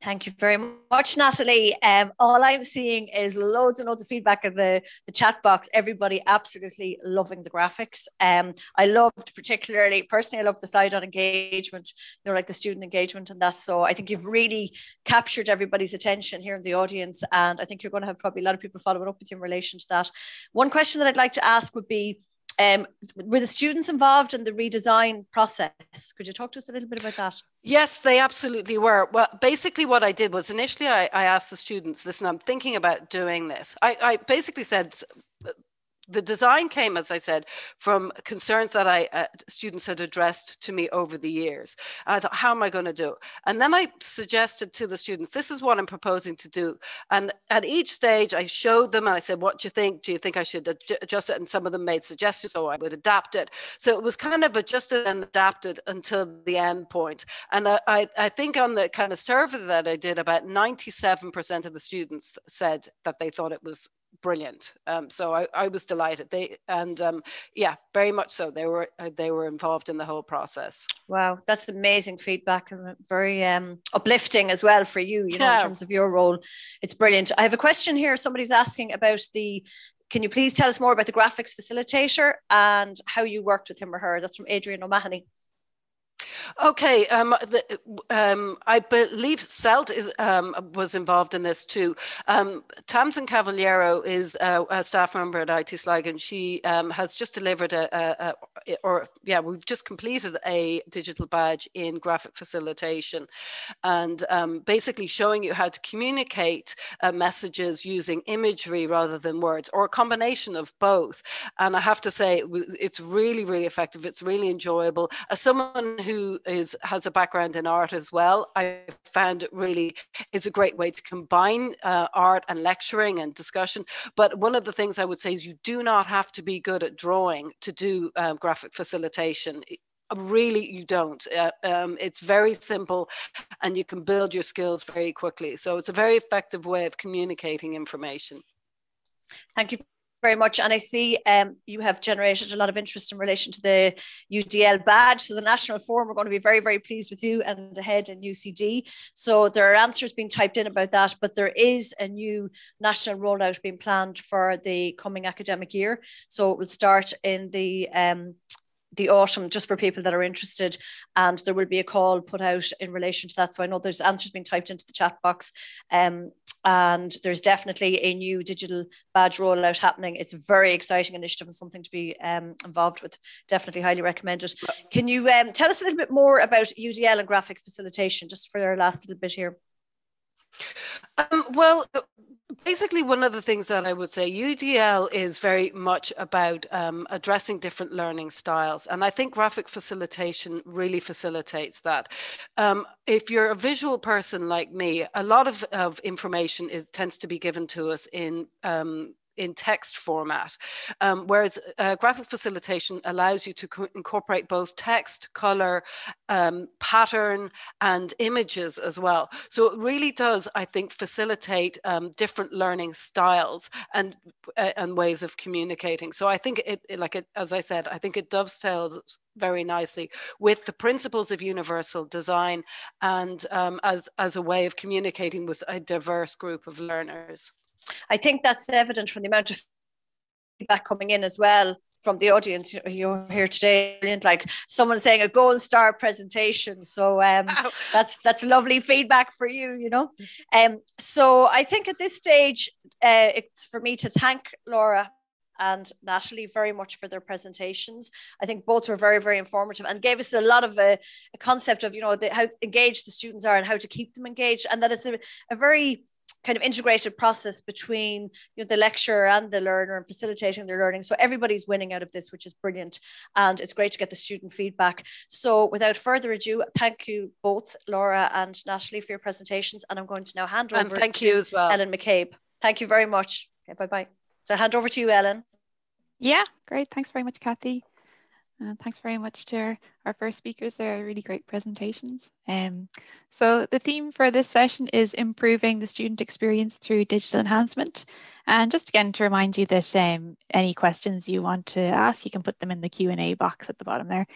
Thank you very much, Natalie. Um, all I'm seeing is loads and loads of feedback in the, the chat box. Everybody absolutely loving the graphics. Um, I loved particularly, personally, I love the slide on engagement, you know, like the student engagement and that. So I think you've really captured everybody's attention here in the audience. And I think you're going to have probably a lot of people following up with you in relation to that. One question that I'd like to ask would be, um, were the students involved in the redesign process? Could you talk to us a little bit about that? Yes, they absolutely were. Well, basically, what I did was initially I, I asked the students, listen, I'm thinking about doing this. I, I basically said, the design came, as I said, from concerns that I uh, students had addressed to me over the years. And I thought, how am I going to do? It? And then I suggested to the students, this is what I'm proposing to do. And at each stage, I showed them and I said, what do you think? Do you think I should adjust it? And some of them made suggestions, so I would adapt it. So it was kind of adjusted and adapted until the end point. And I, I, I think on the kind of survey that I did, about 97% of the students said that they thought it was brilliant. Um, so I, I was delighted. They and um, yeah, very much so. They were uh, they were involved in the whole process. Wow, that's amazing feedback and very um, uplifting as well for you. You know, yeah. in terms of your role, it's brilliant. I have a question here. Somebody's asking about the. Can you please tell us more about the graphics facilitator and how you worked with him or her? That's from Adrian O'Mahony. Okay, um, the, um, I believe CELT is, um, was involved in this too. Um, Tamsin Cavaliero is a, a, staff member at IT Sligo, and she um, has just delivered a, a, a, or yeah, we've just completed a digital badge in graphic facilitation, and um, basically showing you how to communicate uh, messages using imagery rather than words, or a combination of both. And I have to say, it's really, really effective. It's really enjoyable. As someone who is has a background in art as well, I found it really is a great way to combine uh, art and lecturing and discussion. But one of the things I would say is you do not have to be good at drawing to do um, graphic facilitation. Really you don't. Uh, um, it's very simple and you can build your skills very quickly. So it's a very effective way of communicating information. Thank you very much. And I see um, you have generated a lot of interest in relation to the UDL badge. So the National Forum, we're going to be very, very pleased with you and the AHEAD in UCD. So there are answers being typed in about that, but there is a new national rollout being planned for the coming academic year. So it will start in the um, the autumn just for people that are interested and there will be a call put out in relation to that. So i know there's answers being typed into the chat box um, and there's definitely a new digital badge rollout happening. It's a very exciting initiative and something to be um, involved with. Definitely highly recommended can you um, tell us a little bit more about udl and graphic facilitation just for our last little bit here um, well, basically, one of the things that I would say UDL is very much about um, addressing different learning styles. And I think graphic facilitation really facilitates that. Um, if you're a visual person like me, a lot of, of information is, tends to be given to us in um, in text format, um, whereas uh, graphic facilitation allows you to co- incorporate both text, color, um, pattern, and images as well. So it really does, I think, facilitate um, different learning styles and uh, and ways of communicating. So I think it, it like it, as I said, I think it dovetails very nicely with the principles of universal design and um, as as a way of communicating with a diverse group of learners. I think that's evident from the amount of feedback coming in as well from the audience you're here today. Like someone saying a gold star presentation. So um, that's that's lovely feedback for you you know? Um, so i think at this stage uh, it's for me to thank laura and Natalie very much for their presentations. I think both were very, very informative and gave us a lot of a, a concept of, you know, the, how engaged the students are and how to keep them engaged. And that it's a, a very kind of integrated process between you know, the lecturer and the learner and facilitating their learning. So everybody's winning out of this, which is brilliant. And it's great to get the student feedback. So without further ado, thank you both, Laura and Natalie, for your presentations. And I'm going to now hand over and thank you as well. Ellen McCabe. Thank you very much. Okay, bye-bye. So I hand over to you, Ellen. Yeah, great. Thanks very much, Kathy. Uh, thanks very much to our, first speakers. They're really great presentations. Um, so the theme for this session is improving the student experience through digital enhancement. And just again to remind you that um, any questions you want to ask, you can put them in the Q&A box at the bottom there.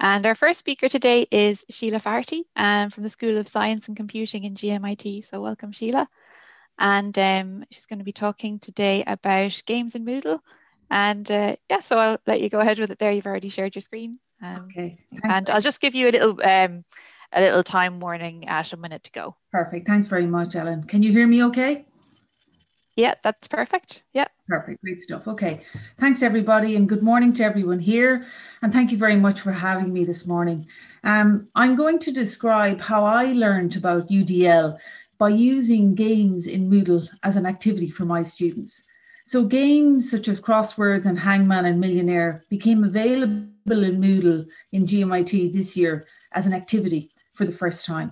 And our first speaker today is Sheila Faherty um, from the School of Science and Computing in GMIT. So welcome, Sheila. And um, she's going to be talking today about games in Moodle and uh, yeah, so I'll let you go ahead with it there. You've already shared your screen. Um, okay. Thanks and I'll just give you a little um, a little time warning at a minute to go. Perfect. Thanks very much, Ellen. Can you hear me okay? Yeah, that's perfect. Yeah. Perfect. Great stuff. Okay. Thanks, everybody, and good morning to everyone here. And thank you very much for having me this morning. Um, I'm going to describe how I learned about UDL by using games in Moodle as an activity for my students. So games such as crosswords and Hangman and Millionaire became available in Moodle in GMIT this year as an activity for the first time.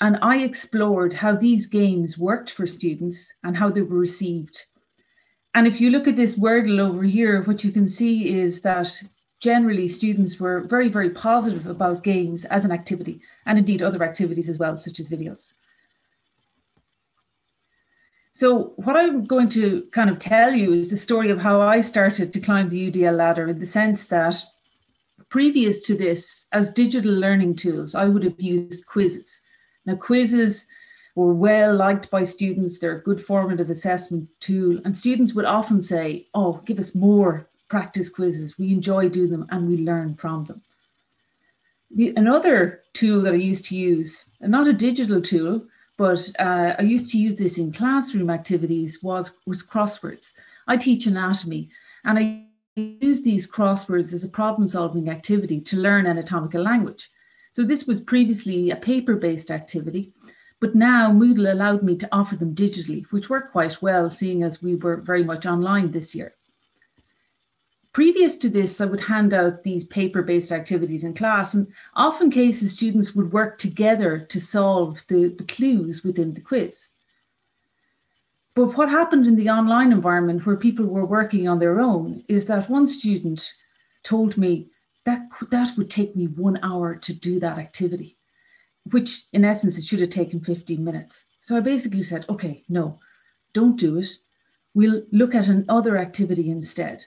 And I explored how these games worked for students and how they were received. And if you look at this Wordle over here, what you can see is that generally students were very, very positive about games as an activity and indeed other activities as well, such as videos. So, what I'm going to kind of tell you is the story of how I started to climb the UDL ladder in the sense that previous to this, as digital learning tools, I would have used quizzes. Now, quizzes were well liked by students, they're a good formative assessment tool, and students would often say, Oh, give us more practice quizzes. We enjoy doing them and we learn from them. The, another tool that I used to use, and not a digital tool, but uh, I used to use this in classroom activities was, was crosswords. I teach anatomy and I use these crosswords as a problem solving activity to learn anatomical language. So this was previously a paper based activity, but now Moodle allowed me to offer them digitally, which worked quite well, seeing as we were very much online this year. Previous to this, I would hand out these paper-based activities in class, and often cases students would work together to solve the, the clues within the quiz. But what happened in the online environment where people were working on their own is that one student told me that that would take me one hour to do that activity, which in essence it should have taken 15 minutes. So I basically said, okay, no, don't do it. We'll look at another activity instead.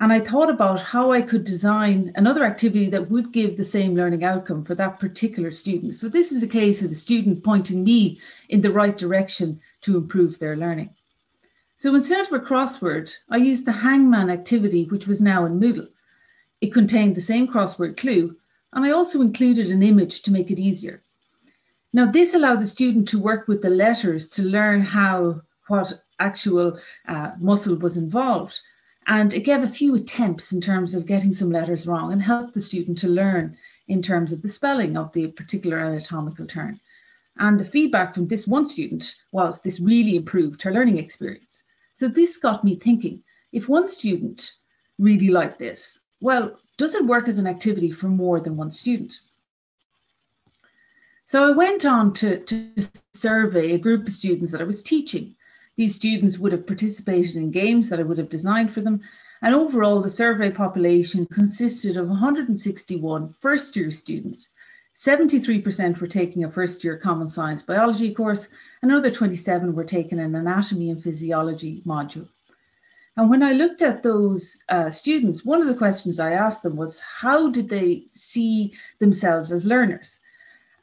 And I thought about how I could design another activity that would give the same learning outcome for that particular student. So this is a case of a student pointing me in the right direction to improve their learning. So instead of a crossword, I used the hangman activity, which was now in Moodle. It contained the same crossword clue, and I also included an image to make it easier. Now, this allowed the student to work with the letters to learn how what actual uh, muscle was involved. And it gave a few attempts in terms of getting some letters wrong and helped the student to learn in terms of the spelling of the particular anatomical term. And the feedback from this one student was this really improved her learning experience. So this got me thinking if one student really liked this, well, does it work as an activity for more than one student? So I went on to, to survey a group of students that I was teaching these students would have participated in games that I would have designed for them. And overall, the survey population consisted of 161 first year students. 73% were taking a first year common science biology course, another 27 were taking an anatomy and physiology module. And when I looked at those uh, students, one of the questions I asked them was how did they see themselves as learners?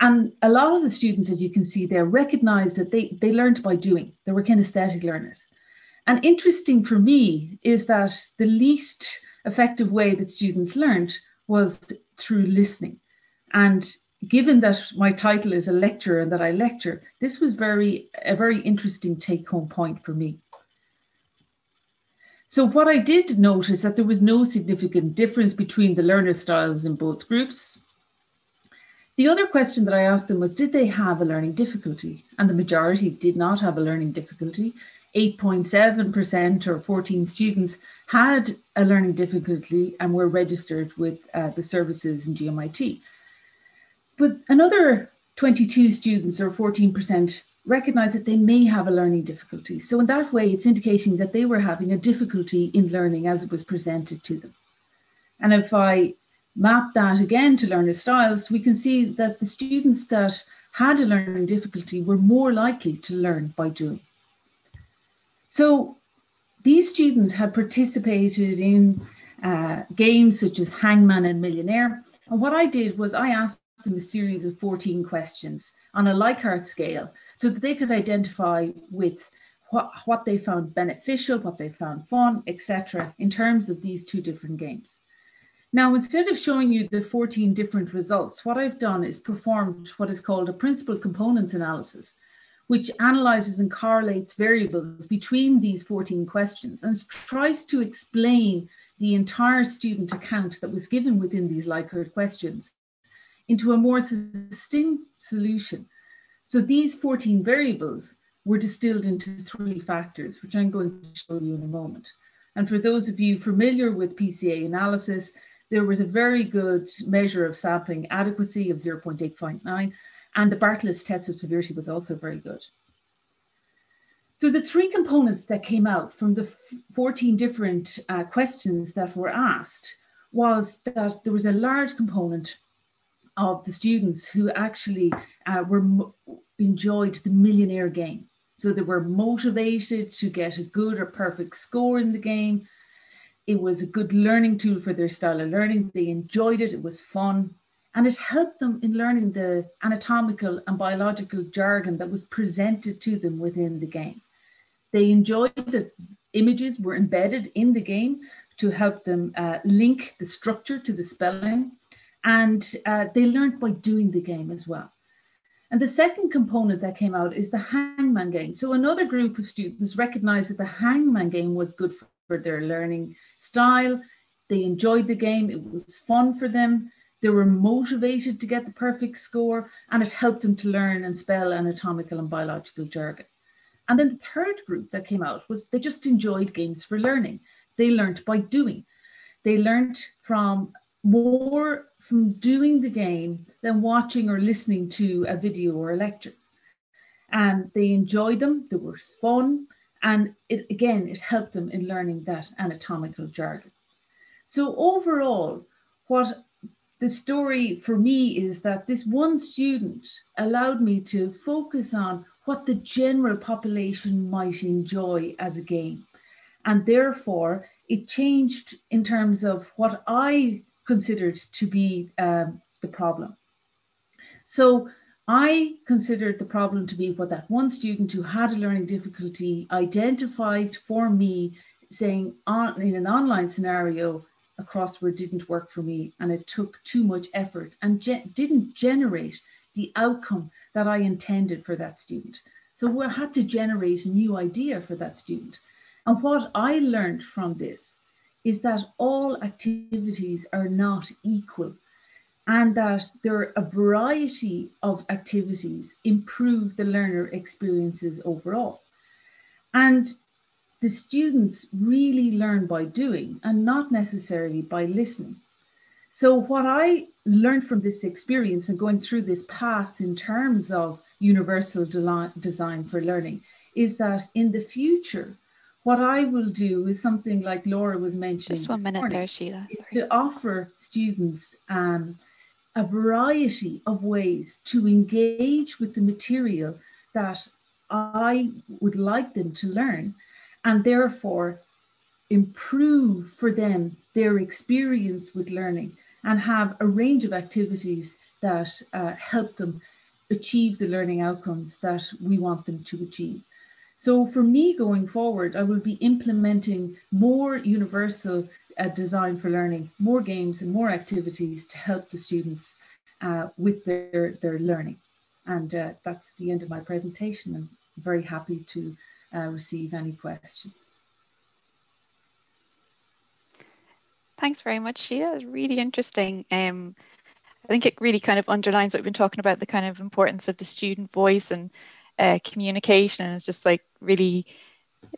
And a lot of the students, as you can see there, recognize that they, they learned by doing. They were kinesthetic learners. And interesting for me is that the least effective way that students learned was through listening. And given that my title is a lecturer and that I lecture, this was very a very interesting take-home point for me. So what I did notice is that there was no significant difference between the learner styles in both groups. The other question that I asked them was Did they have a learning difficulty? And the majority did not have a learning difficulty. 8.7% or 14 students had a learning difficulty and were registered with uh, the services in GMIT. But another 22 students or 14% recognize that they may have a learning difficulty. So, in that way, it's indicating that they were having a difficulty in learning as it was presented to them. And if I map that again to learner styles, we can see that the students that had a learning difficulty were more likely to learn by doing. So these students had participated in uh, games such as Hangman and Millionaire. And what I did was I asked them a series of 14 questions on a Likert scale so that they could identify with what, what they found beneficial, what they found fun, etc., in terms of these two different games. Now, instead of showing you the 14 different results, what I've done is performed what is called a principal components analysis, which analyzes and correlates variables between these 14 questions and tries to explain the entire student account that was given within these Likert questions into a more succinct solution. So these 14 variables were distilled into three factors, which I'm going to show you in a moment. And for those of you familiar with PCA analysis, there was a very good measure of sampling adequacy of 0.859, and the Bartlett's test of sphericity was also very good. So the three components that came out from the 14 different uh, questions that were asked was that there was a large component of the students who actually uh, were enjoyed the millionaire game. So they were motivated to get a good or perfect score in the game. It was a good learning tool for their style of learning. They enjoyed it, it was fun. And it helped them in learning the anatomical and biological jargon that was presented to them within the game. They enjoyed that images were embedded in the game to help them uh, link the structure to the spelling. And uh, they learned by doing the game as well. And the second component that came out is the hangman game. So another group of students recognized that the hangman game was good for, for their learning style. They enjoyed the game, it was fun for them. They were motivated to get the perfect score, and it helped them to learn and spell anatomical and biological jargon. And then the third group that came out was they just enjoyed games for learning. They learned by doing. They learned from more from doing the game than watching or listening to a video or a lecture. And they enjoyed them, they were fun, and it again, it helped them in learning that anatomical jargon. So overall, what the story for me is that this one student allowed me to focus on what the general population might enjoy as a game. And therefore, it changed in terms of what I considered to be um, the problem. So I considered the problem to be what that one student who had a learning difficulty identified for me, saying on, in an online scenario, a crossword didn't work for me and it took too much effort and ge didn't generate the outcome that I intended for that student. So I had to generate a new idea for that student. And what I learned from this is that all activities are not equal and that there are a variety of activities improve the learner experiences overall. And the students really learn by doing and not necessarily by listening. So, what I learned from this experience and going through this path in terms of universal de- design for learning is that in the future, what I will do is something like Laura was mentioning. Just one minute morning, there, Sheila. Is to offer students um, a variety of ways to engage with the material that I would like them to learn and therefore improve for them their experience with learning and have a range of activities that uh, help them achieve the learning outcomes that we want them to achieve. So for me going forward, I will be implementing more universal uh, design for learning, more games and more activities to help the students uh, with their, their learning. And uh, that's the end of my presentation. I'm very happy to uh, receive any questions. Thanks very much, Sheila. Really interesting. Um, I think it really kind of underlines what we've been talking about the kind of importance of the student voice and uh, communication. And it's just like really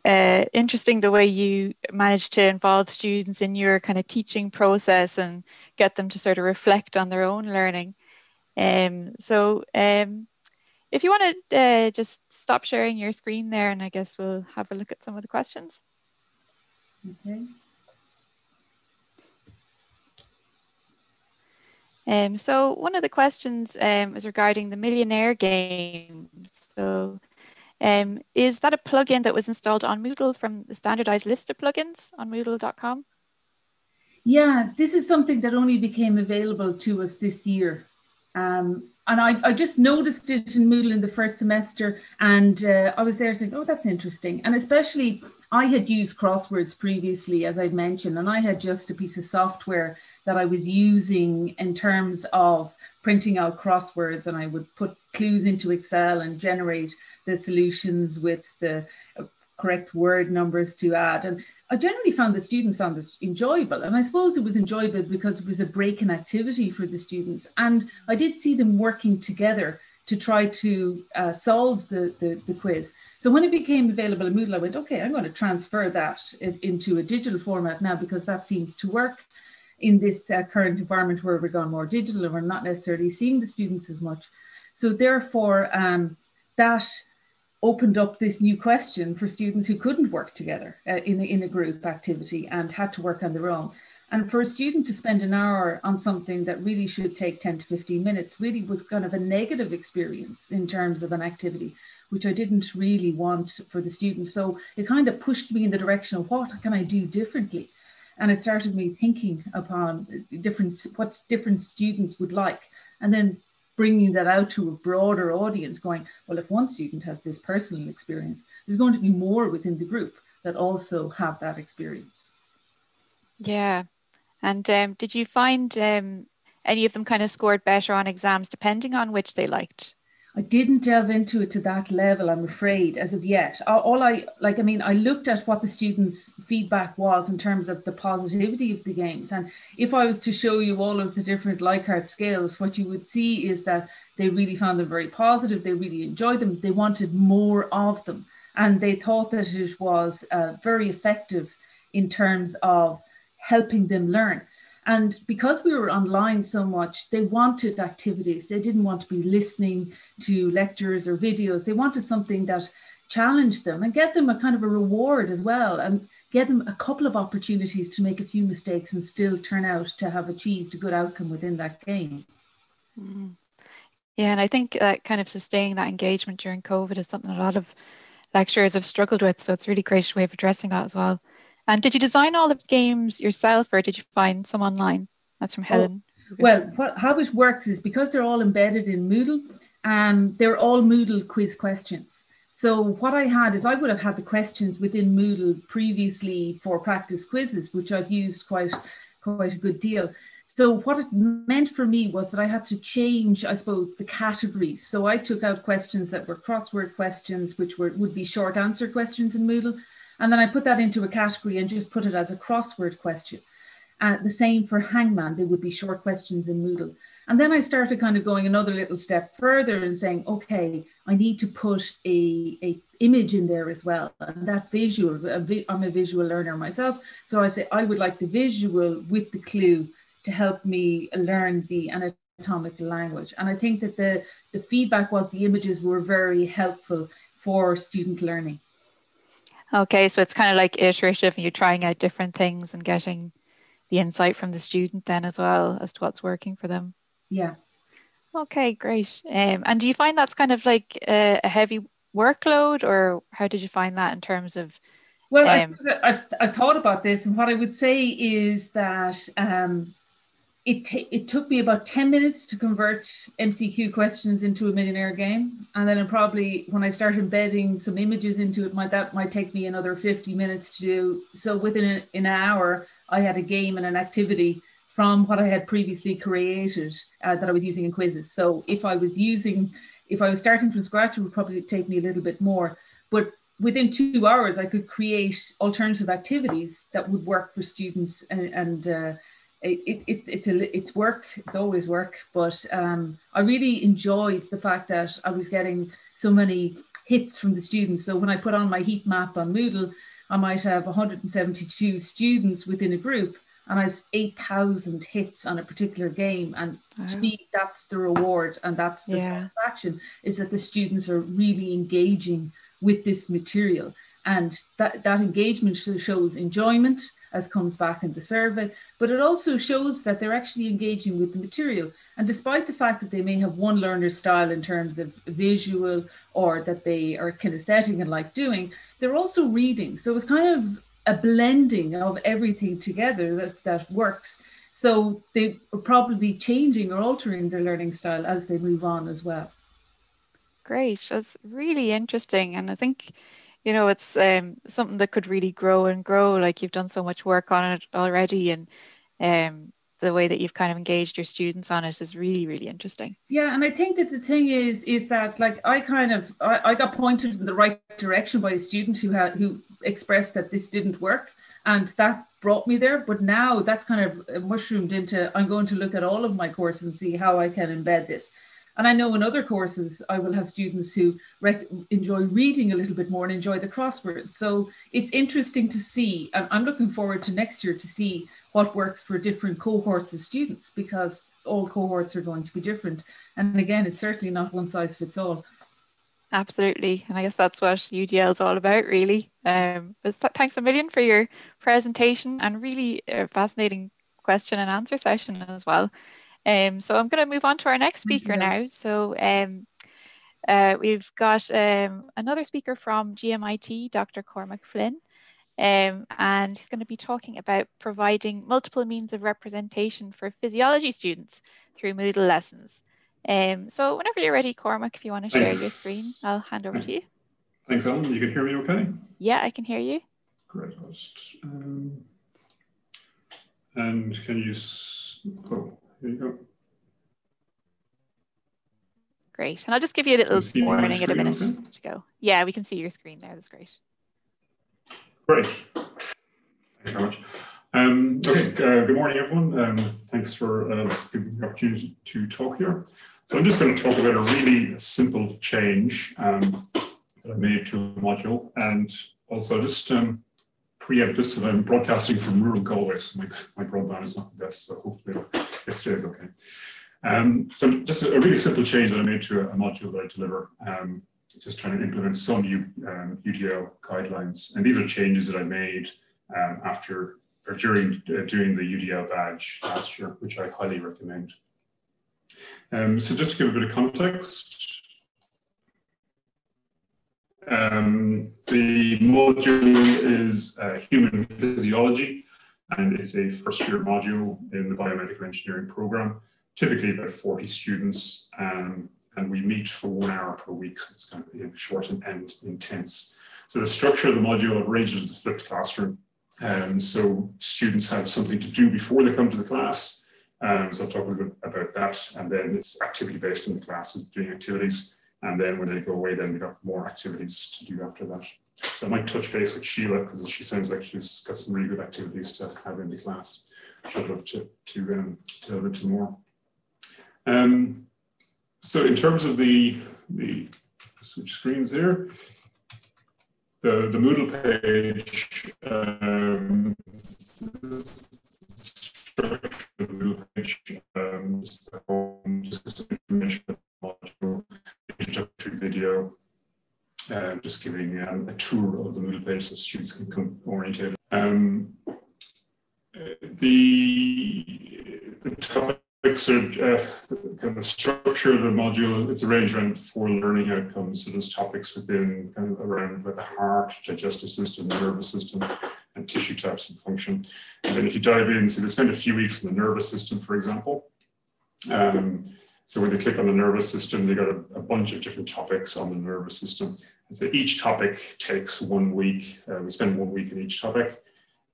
uh, interesting the way you managed to involve students in your kind of teaching process and get them to sort of reflect on their own learning. Um, so um, if you want to uh, just stop sharing your screen there, and I guess we'll have a look at some of the questions. Okay. Um, so one of the questions um, is regarding the Millionaire game. So um, is that a plugin that was installed on Moodle from the standardized list of plugins on moodle.com? Yeah, this is something that only became available to us this year. Um, and I, I just noticed it in Moodle in the first semester, and uh, I was there saying, "Oh, that's interesting." And especially, I had used crosswords previously, as I'd mentioned, and I had just a piece of software that I was using in terms of printing out crosswords, and I would put clues into Excel and generate the solutions with the correct word numbers to add. And I generally found the students found this enjoyable. And I suppose it was enjoyable because it was a break in activity for the students. And I did see them working together to try to uh, solve the, the, the, quiz. So when it became available in Moodle, I went, okay, I'm going to transfer that into a digital format now because that seems to work in this uh, current environment where we're going more digital and we're not necessarily seeing the students as much. So therefore, um, that opened up this new question for students who couldn't work together uh, in, a, in a group activity and had to work on their own. And for a student to spend an hour on something that really should take 10 to 15 minutes really was kind of a negative experience in terms of an activity, which I didn't really want for the students. So it kind of pushed me in the direction of what can I do differently? And it started me thinking upon different what different students would like. And then bringing that out to a broader audience, going, well, if one student has this personal experience, there's going to be more within the group that also have that experience. Yeah. And um, did you find um, any of them kind of scored better on exams depending on which they liked? I didn't delve into it to that level, I'm afraid, as of yet. All I like, I mean, I looked at what the students' feedback was in terms of the positivity of the games. And if I was to show you all of the different Likert scales, what you would see is that they really found them very positive. They really enjoyed them. They wanted more of them. And they thought that it was uh, very effective in terms of helping them learn. And because we were online so much, they wanted activities. They didn't want to be listening to lectures or videos. They wanted something that challenged them and get them a kind of a reward as well and get them a couple of opportunities to make a few mistakes and still turn out to have achieved a good outcome within that game. Mm. Yeah, and I think that kind of sustaining that engagement during COVID is something a lot of lecturers have struggled with. So it's a really great way of addressing that as well. And did you design all of the games yourself or did you find some online? That's from Helen. Oh, well, what, how it works is because they're all embedded in Moodle, um, they're all Moodle quiz questions. So what I had is I would have had the questions within Moodle previously for practice quizzes, which I've used quite quite a good deal. So what it meant for me was that I had to change, I suppose, the categories. So I took out questions that were crossword questions, which were would be short answer questions in Moodle, and then I put that into a category and just put it as a crossword question. Uh, the same for Hangman, they would be short questions in Moodle. And then I started kind of going another little step further and saying, okay, I need to put a, a image in there as well. And that visual, I'm a visual learner myself. So I say, I would like the visual with the clue to help me learn the anatomical language. And I think that the, the feedback was the images were very helpful for student learning. Okay, so it's kind of like iterative and you're trying out different things and getting the insight from the student then as well as to what's working for them. Yeah. Okay, great. Um, and do you find that's kind of like a, a, heavy workload or how did you find that in terms of? Well, um, I have I've thought about this and what I would say is that um, it, t- it took me about 10 minutes to convert MCQ questions into a millionaire game. And then probably when I start embedding some images into it, might, that might take me another 50 minutes to do. So within an, an hour, I had a game and an activity from what I had previously created uh, that I was using in quizzes. So if I was using, if I was starting from scratch, it would probably take me a little bit more. But within two hours, I could create alternative activities that would work for students and, and uh, it, it, it's a, it's work it's always work but um, i really enjoyed the fact that i was getting so many hits from the students so when i put on my heat map on moodle i might have 172 students within a group and i've 8000 hits on a particular game and wow. to me that's the reward and that's the yeah. satisfaction is that the students are really engaging with this material and that, that engagement shows enjoyment as comes back in the survey, but it also shows that they're actually engaging with the material. And despite the fact that they may have one learner style in terms of visual or that they are kinesthetic and like doing, they're also reading. So it's kind of a blending of everything together that, that works. So they are probably changing or altering their learning style as they move on as well. Great. That's really interesting. And I think you know it's um, something that could really grow and grow like you've done so much work on it already and um, the way that you've kind of engaged your students on it is really really interesting. Yeah and i think that the thing is is that like i kind of i, I got pointed in the right direction by a student who had who expressed that this didn't work and that brought me there but now that's kind of mushroomed into i'm going to look at all of my courses and see how i can embed this and I know in other courses, I will have students who rec- enjoy reading a little bit more and enjoy the crosswords. So it's interesting to see. And I'm looking forward to next year to see what works for different cohorts of students because all cohorts are going to be different. And again, it's certainly not one size fits all. Absolutely. And I guess that's what UDL is all about, really. Um, but th- thanks a million for your presentation and really a fascinating question and answer session as well. Um, so I'm going to move on to our next speaker now. So um, Uh, we've got um, another speaker from GMIT, Dr. Cormac Flynn, um, and he's going to be talking about providing multiple means of representation for physiology students through Moodle lessons. Um, so whenever you're ready, Cormac, if you want to share your screen, I'll hand over to you. Thanks, Ellen. You can hear me okay? Yeah, I can hear you. Great. Um, and can you, oh, you go. Great. And I'll just give you a little warning in a minute okay? to go. Yeah, we can see your screen there. That's great. Great. Thanks very much. Um, okay, uh, good morning, everyone. Um, thanks for uh, giving me the opportunity to talk here. So I'm just going to talk about a really simple change um, that I made to a module and also just um, preempt this I'm broadcasting from rural Galway. So my, my broadband is not the best, so hopefully it stays okay. Um, so just a, a, really simple change that I made to a, a module that I deliver, um, just trying to implement some U, um, UDL guidelines. And these are changes that I made um, after or during uh, doing the UDL badge last year, which I highly recommend. Um, so just to give a bit of context, um, the module is uh, human physiology, and it's a first year module in the biomedical engineering program typically about 40 students, um, and we meet for one hour per week. It's kind of short and, and intense. So the structure of the module arranged as a flipped classroom. Um, so students have something to do before they come to the class. Um, so I'll talk a little bit about that. And then it's activity based in the classes, doing activities. And then when they go away, then we got more activities to do after that. So I might touch base with Sheila because she sounds like she's got some really good activities to have in the class. I'd love to, to um, tell a bit more. Um, so in terms of the, the switch screens here, the, the Moodle page, um, um, just just information module, introductory video, uh, just giving um, a tour of the Moodle page so students can come oriented. Um, the, the topic so uh, kind of structure of the module, it's arranged around four learning outcomes. So there's topics within kind of around the heart, digestive system, nervous system, and tissue types and function. And then if you dive in, so they spend a few weeks in the nervous system, for example. Um, so when they click on the nervous system, they got a, a, bunch of different topics on the nervous system. And so each topic takes one week. Uh, we spend one week in each topic.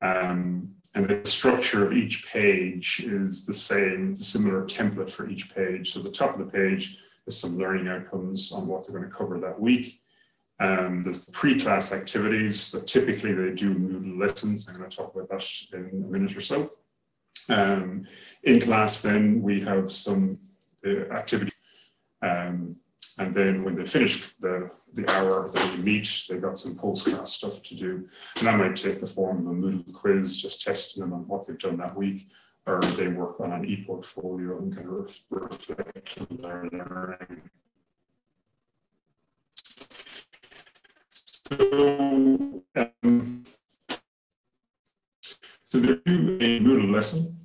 Um, and the structure of each page is the same, similar template for each page. So the top of the page is some learning outcomes on what they're going to cover that week. Um, there's the pre-class activities. So typically they do Moodle lessons. I'm going to talk about that in a minute or so. Um, in class, then we have some uh, activity. Um, and then when they finish the, the hour that we meet, they've got some post-class stuff to do. And that might take the form of a Moodle quiz, just testing them on what they've done that week, or they work on an e-portfolio and kind of reflect on their learning. So, um, so they do a Moodle lesson.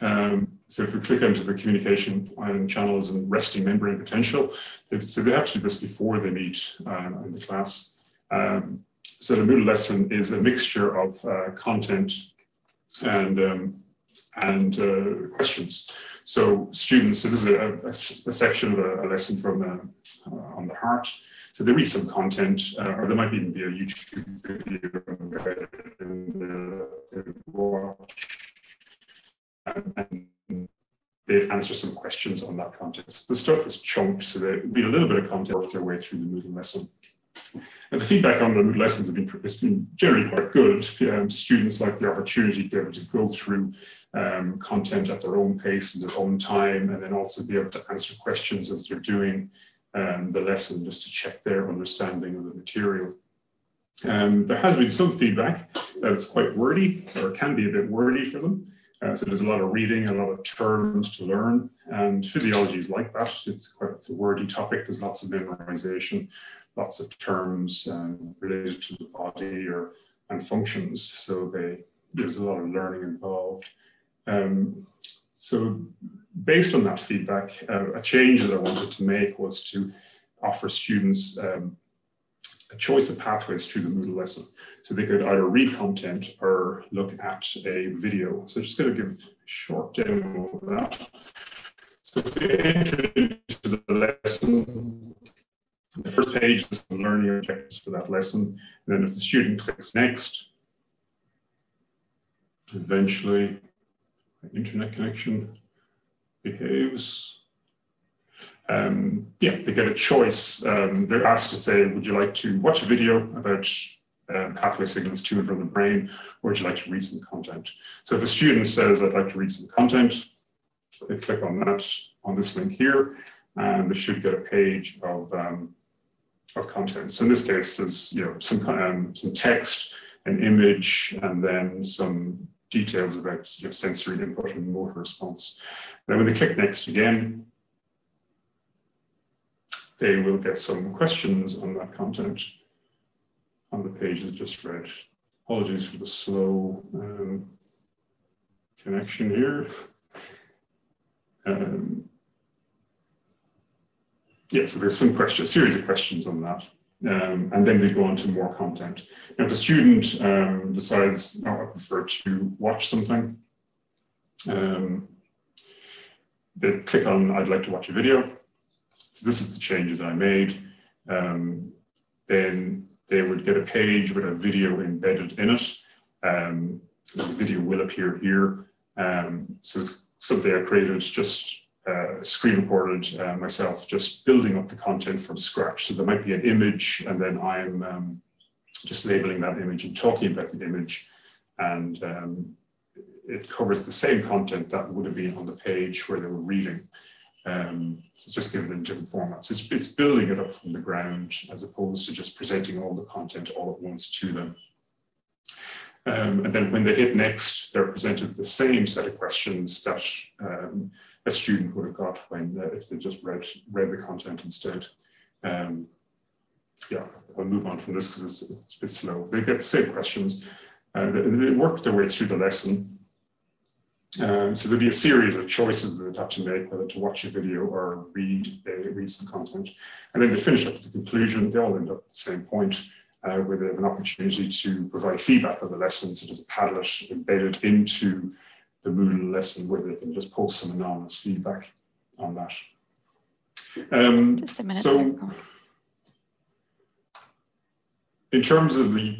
Um, so if we click into the communication ion channels and resting membrane potential, so they have to do this before they meet um, in the class. Um, so the Moodle lesson is a mixture of uh, content and um, and uh, questions. So students, so this is a, a, a section of a, a, lesson from uh, on the heart. So they read some content, uh, or there might even be a YouTube video and uh, watch and, they answer some questions on that content. The stuff is chunked, so they read a little bit of content, work their way through the Moodle lesson. And the feedback on the Moodle lessons have been, has been generally quite good. Um, students like the opportunity to be able to go through um, content at their own pace and their own time, and then also be able to answer questions as they're doing um, the lesson just to check their understanding of the material. Um, there has been some feedback that it's quite wordy or can be a bit wordy for them. Uh, so there's a lot of reading, a lot of terms to learn, and physiology is like that. It's quite it's a wordy topic. There's lots of memorization, lots of terms um, related to the body or and functions. So they, there's a lot of learning involved. Um, so based on that feedback, uh, a change that I wanted to make was to offer students um, choice of pathways through the Moodle lesson. So they could either read content or look at a video. So I'm just going to give a short demo of that. So if we enter into the lesson, the first page is the learning objectives for that lesson. And then if the student clicks next, eventually internet connection behaves. Um, yeah, they get a choice. Um, they're asked to say, would you like to watch a video about um, pathway signals to and from the brain, or would you like to read some content? So if a student says, I'd like to read some content, they click on that, on this link here, and they should get a page of, um, of content. So in this case, there's you know some, um, some text, an image, and then some details about you know, sensory input and motor response. Now when they click next again, they will get some questions on that content on the pages just read. Apologies for the slow um, connection here. Um, yeah, so there's some questions, a series of questions on that. Um, and then they go on to more content. Now, if the student um, decides, no, I prefer to watch something, um, they click on, I'd like to watch a video. So this is the changes I made. Um, then they would get a page with a video embedded in it. Um, the video will appear here. Um, so it's something I created just uh, screen recorded uh, myself, just building up the content from scratch. So there might be an image, and then I'm um, just labeling that image and talking about the image. And um, it covers the same content that would have been on the page where they were reading. Um, it's just given in different formats. It's, it's building it up from the ground as opposed to just presenting all the content all at once to them. Um, and then when they hit next, they're presented the same set of questions that um, a student would have got when uh, if they just read read the content instead. Um, yeah, I'll move on from this because it's, it's, a bit slow. They get the same questions. Uh, they, they work their way through the lesson um, so there'll be a series of choices that they have to make, whether to watch a video or read, uh, read some content. And then to finish up at the conclusion, they all end up at the same point, uh, where they have an opportunity to provide feedback on the lesson. So there's a Padlet embedded into the Moodle lesson where they can just post some anonymous feedback on that. Um, just a minute. So in terms of the,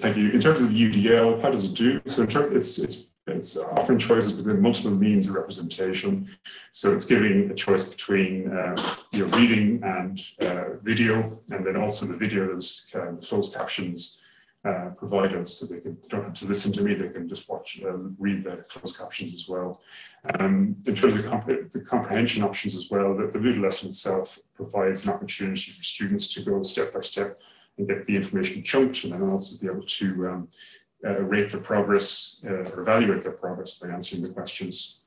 thank you, in terms of the UDL, how does it do? So in terms, it's, it's it's offering choices within multiple means of representation. So it's giving a choice between uh, you know, reading and uh, video, and then also the video there's uh, closed captions uh, provided, so they can don't have to listen to me; they can just watch, uh, read the closed captions as well. Um, in terms of comp the comprehension options as well, the, the Moodle lesson itself provides an opportunity for students to go step by step and get the information chunked, and then also be able to um, uh, rate their progress uh, or evaluate their progress by answering the questions.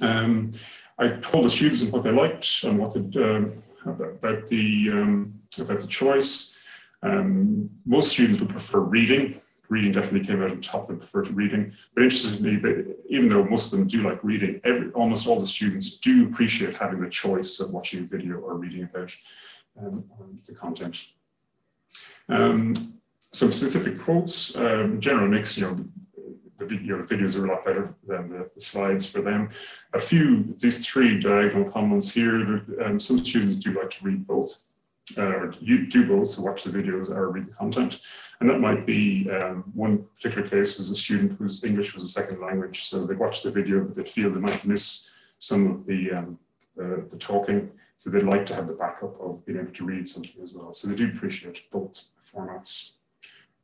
Um, I told the students what they liked and what um, about the um, about the choice. Um, most students would prefer reading. Reading definitely came out on top. They prefer to reading. But interestingly, they, even though most of them do like reading, every, almost all the students do appreciate having the choice of watching a video or reading about um, the content. Um, some specific quotes, um, general mix, you know, the video, videos are a lot better than the, the, slides for them. A few, these three diagonal comments here, um, some students do like to read both, uh, or you do both to watch the videos or read the content. And that might be um, one particular case was a student whose English was a second language. So they watch the video, but they feel they might miss some of the, um, uh, the talking. So they'd like to have the backup of being able to read something as well. So they do appreciate both formats.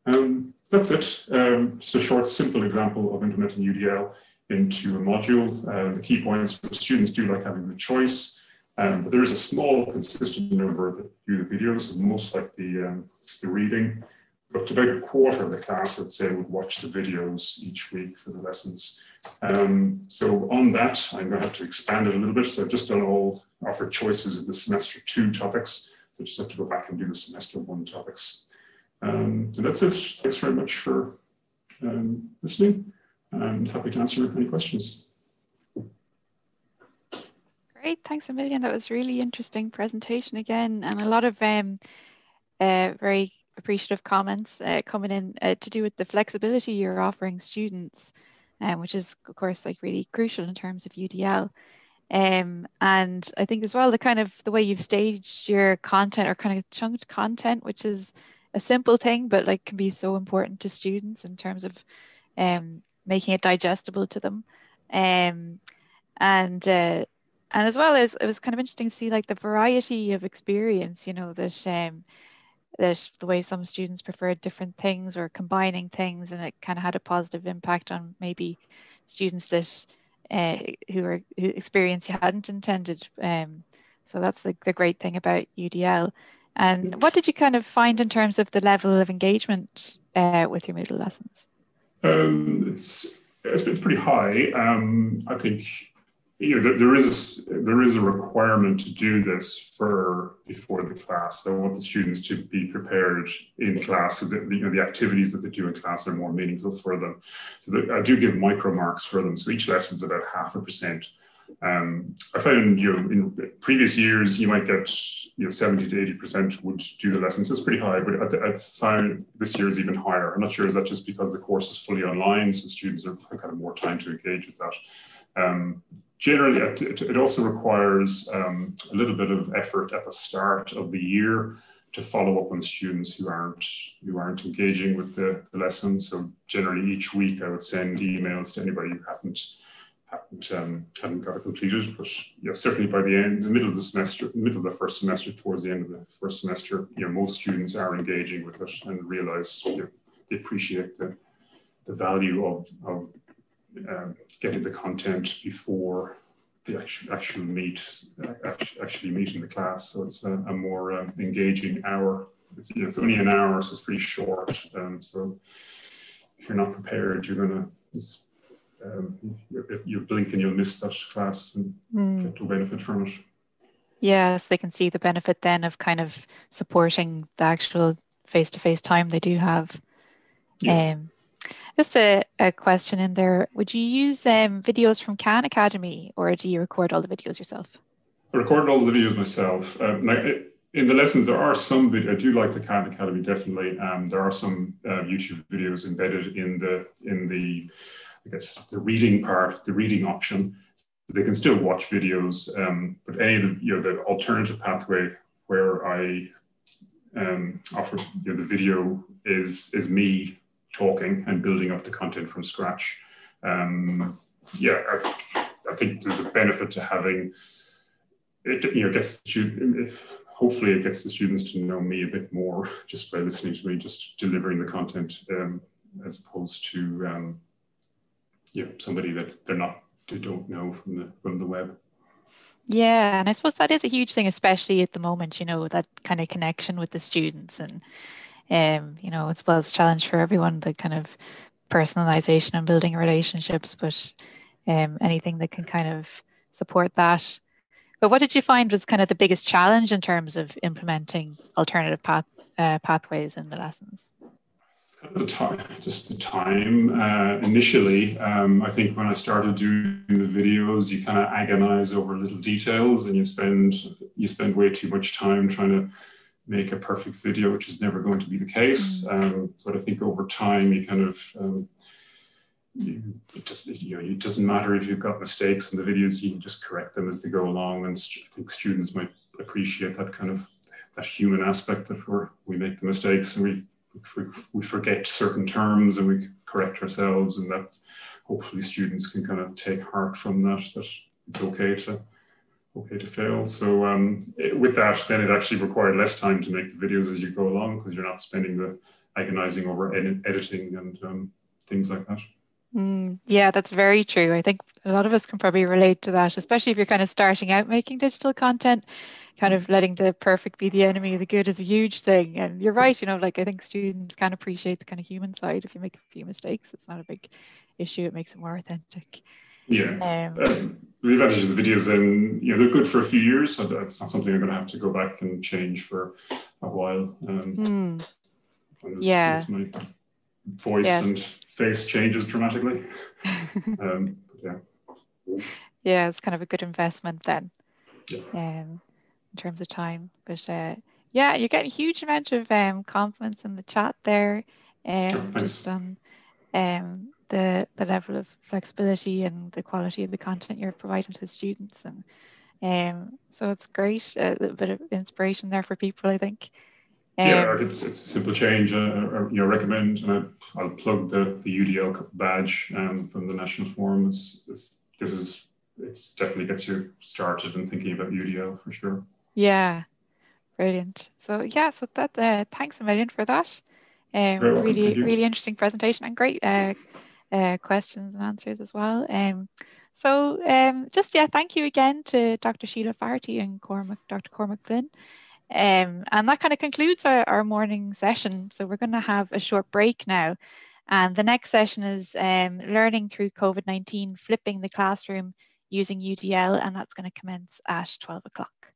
Um, that's it. Um, just a short, simple example of implementing UDL into a module. Uh, the key points for students do like having the choice, um, but there is a small, consistent number that view the videos, most like the, um, the reading. But about a quarter of the class, I'd say, would watch the videos each week for the lessons. Um, so on that, I'm going to have to expand it a little bit. So I've just done all offered choices of the semester two topics. So I just have to go back and do the semester one topics. Um, and that's it. Thanks very much for um, listening and happy to answer any questions. Great. Thanks a million. That was really interesting presentation again, and a lot of um, uh, very appreciative comments uh, coming in uh, to do with the flexibility you're offering students, um, which is of course like really crucial in terms of UDL. Um, and I think as well the kind of the way you've staged your content or kind of chunked content, which is a simple thing, but like can be so important to students in terms of um, making it digestible to them. Um, and uh, and as well as it was kind of interesting to see like the variety of experience, you know, that um, that the way some students preferred different things or combining things, and it kind of had a positive impact on maybe students that uh, who are who experience you hadn't intended. Um, so that's the, the great thing about UDL. And what did you kind of find in terms of the level of engagement uh, with your Moodle lessons? Um, it's, it's been pretty high. Um, I think you know, there is there is a requirement to do this for before the class. I want the students to be prepared in class so that you know the activities that they do in class are more meaningful for them. So I do give micro marks for them. So each lesson is about half a percent. Um, I found you know in previous years you might get you know 70 to 80 percent would do the lesson, so it's pretty high. But I, I, found this year is even higher. I'm not sure is that just because the course is fully online, so students have kind of more time to engage with that. Um, generally, it, it also requires um, a little bit of effort at the start of the year to follow up on students who aren't who aren't engaging with the, the lesson. So generally, each week I would send emails to anybody who hasn't haven't um, haven't got it completed. But you know, certainly by the end, the middle of the semester, middle of the first semester, towards the end of the first semester, you know, most students are engaging with it and realize you know, they appreciate the the value of of um, getting the content before the actual, actual meet, actually meet in the class. So it's a, a more um, engaging hour. It's, it's, only an hour, so it's pretty short. Um, so if you're not prepared, you're gonna um, you blink and you'll miss that class and mm. get no benefit from it. Yes, they can see the benefit then of kind of supporting the actual face-to-face time they do have. Yeah. Um, just a, a question in there. Would you use um, videos from Khan Academy or do you record all the videos yourself? I record all the videos myself. Um, like in the lessons, there are some video. I do like the Khan Academy definitely. Um, there are some uh, YouTube videos embedded in the in the I guess the reading part, the reading option. So they can still watch videos, um, but any of the you know the alternative pathway where I um, offer you know, the video is is me talking and building up the content from scratch. Um, yeah, I, I, think there's a benefit to having it. You know, gets hopefully it gets the students to know me a bit more just by listening to me, just delivering the content um, as opposed to um, yeah somebody that they're not they don't know from the from the web. Yeah, and I suppose that is a huge thing, especially at the moment. You know that kind of connection with the students and um, you know, it's well as a challenge for everyone, the kind of personalization and building relationships, but um, anything that can kind of support that. But what did you find was kind of the biggest challenge in terms of implementing alternative path uh, pathways in the lessons? The time, just the time. Uh, initially, um, I think when I started doing the videos, you kind of agonize over little details, and you spend you spend way too much time trying to make a perfect video, which is never going to be the case. Mm. Um, but I think over time, you kind of um, you, it just you know it doesn't matter if you've got mistakes in the videos, you can just correct them as they go along. And I think students might appreciate that kind of that human aspect that we we make the mistakes and we we forget certain terms and we correct ourselves, and that hopefully students can kind of take heart from that that it's okay to okay to fail. So um, it, with that, then it actually required less time to make the videos as you go along because you're not spending the agonizing over edit, editing and um, things like that. Mm, yeah, that's very true. I think a lot of us can probably relate to that, especially if you're kind of starting out making digital content. Kind of letting the perfect be the enemy of the good is a huge thing. And you're right, you know, like I think students can appreciate the kind of human side. If you make a few mistakes, it's not a big issue. It makes it more authentic. Yeah. Um, um, the advantage of the videos, then, you know, they're good for a few years. So it's not something I'm going to have to go back and change for a while. Um, mm. yeah. my voice yes. and face changes dramatically. um, yeah. Yeah, it's kind of a good investment then. um, in terms of time. But uh, yeah, you're getting a huge amount of um, confidence in the chat there, um, just on um, the the level of flexibility and the quality of the content you're providing to students, and um, so it's great. A little bit of inspiration there for people, I think. Um, yeah, it's, it's a simple change. Uh, uh, you know, recommend, and I, will plug the, the UDL badge um, from the National Forum. It's, it's, this is it definitely gets you started in thinking about UDL for sure. Yeah, brilliant. So yeah, so that uh, thanks a million for that. Um, really, really interesting presentation and great uh, uh, questions and answers as well. Um, so um, just yeah, thank you again to Dr. Sheila Faherty and Cormac, Dr. Cormac Flynn. Um, and that kind of concludes our, our morning session. So we're going to have a short break now. And the next session is um, learning through COVID-19, flipping the classroom using UDL, and that's going to commence at 12 o'clock.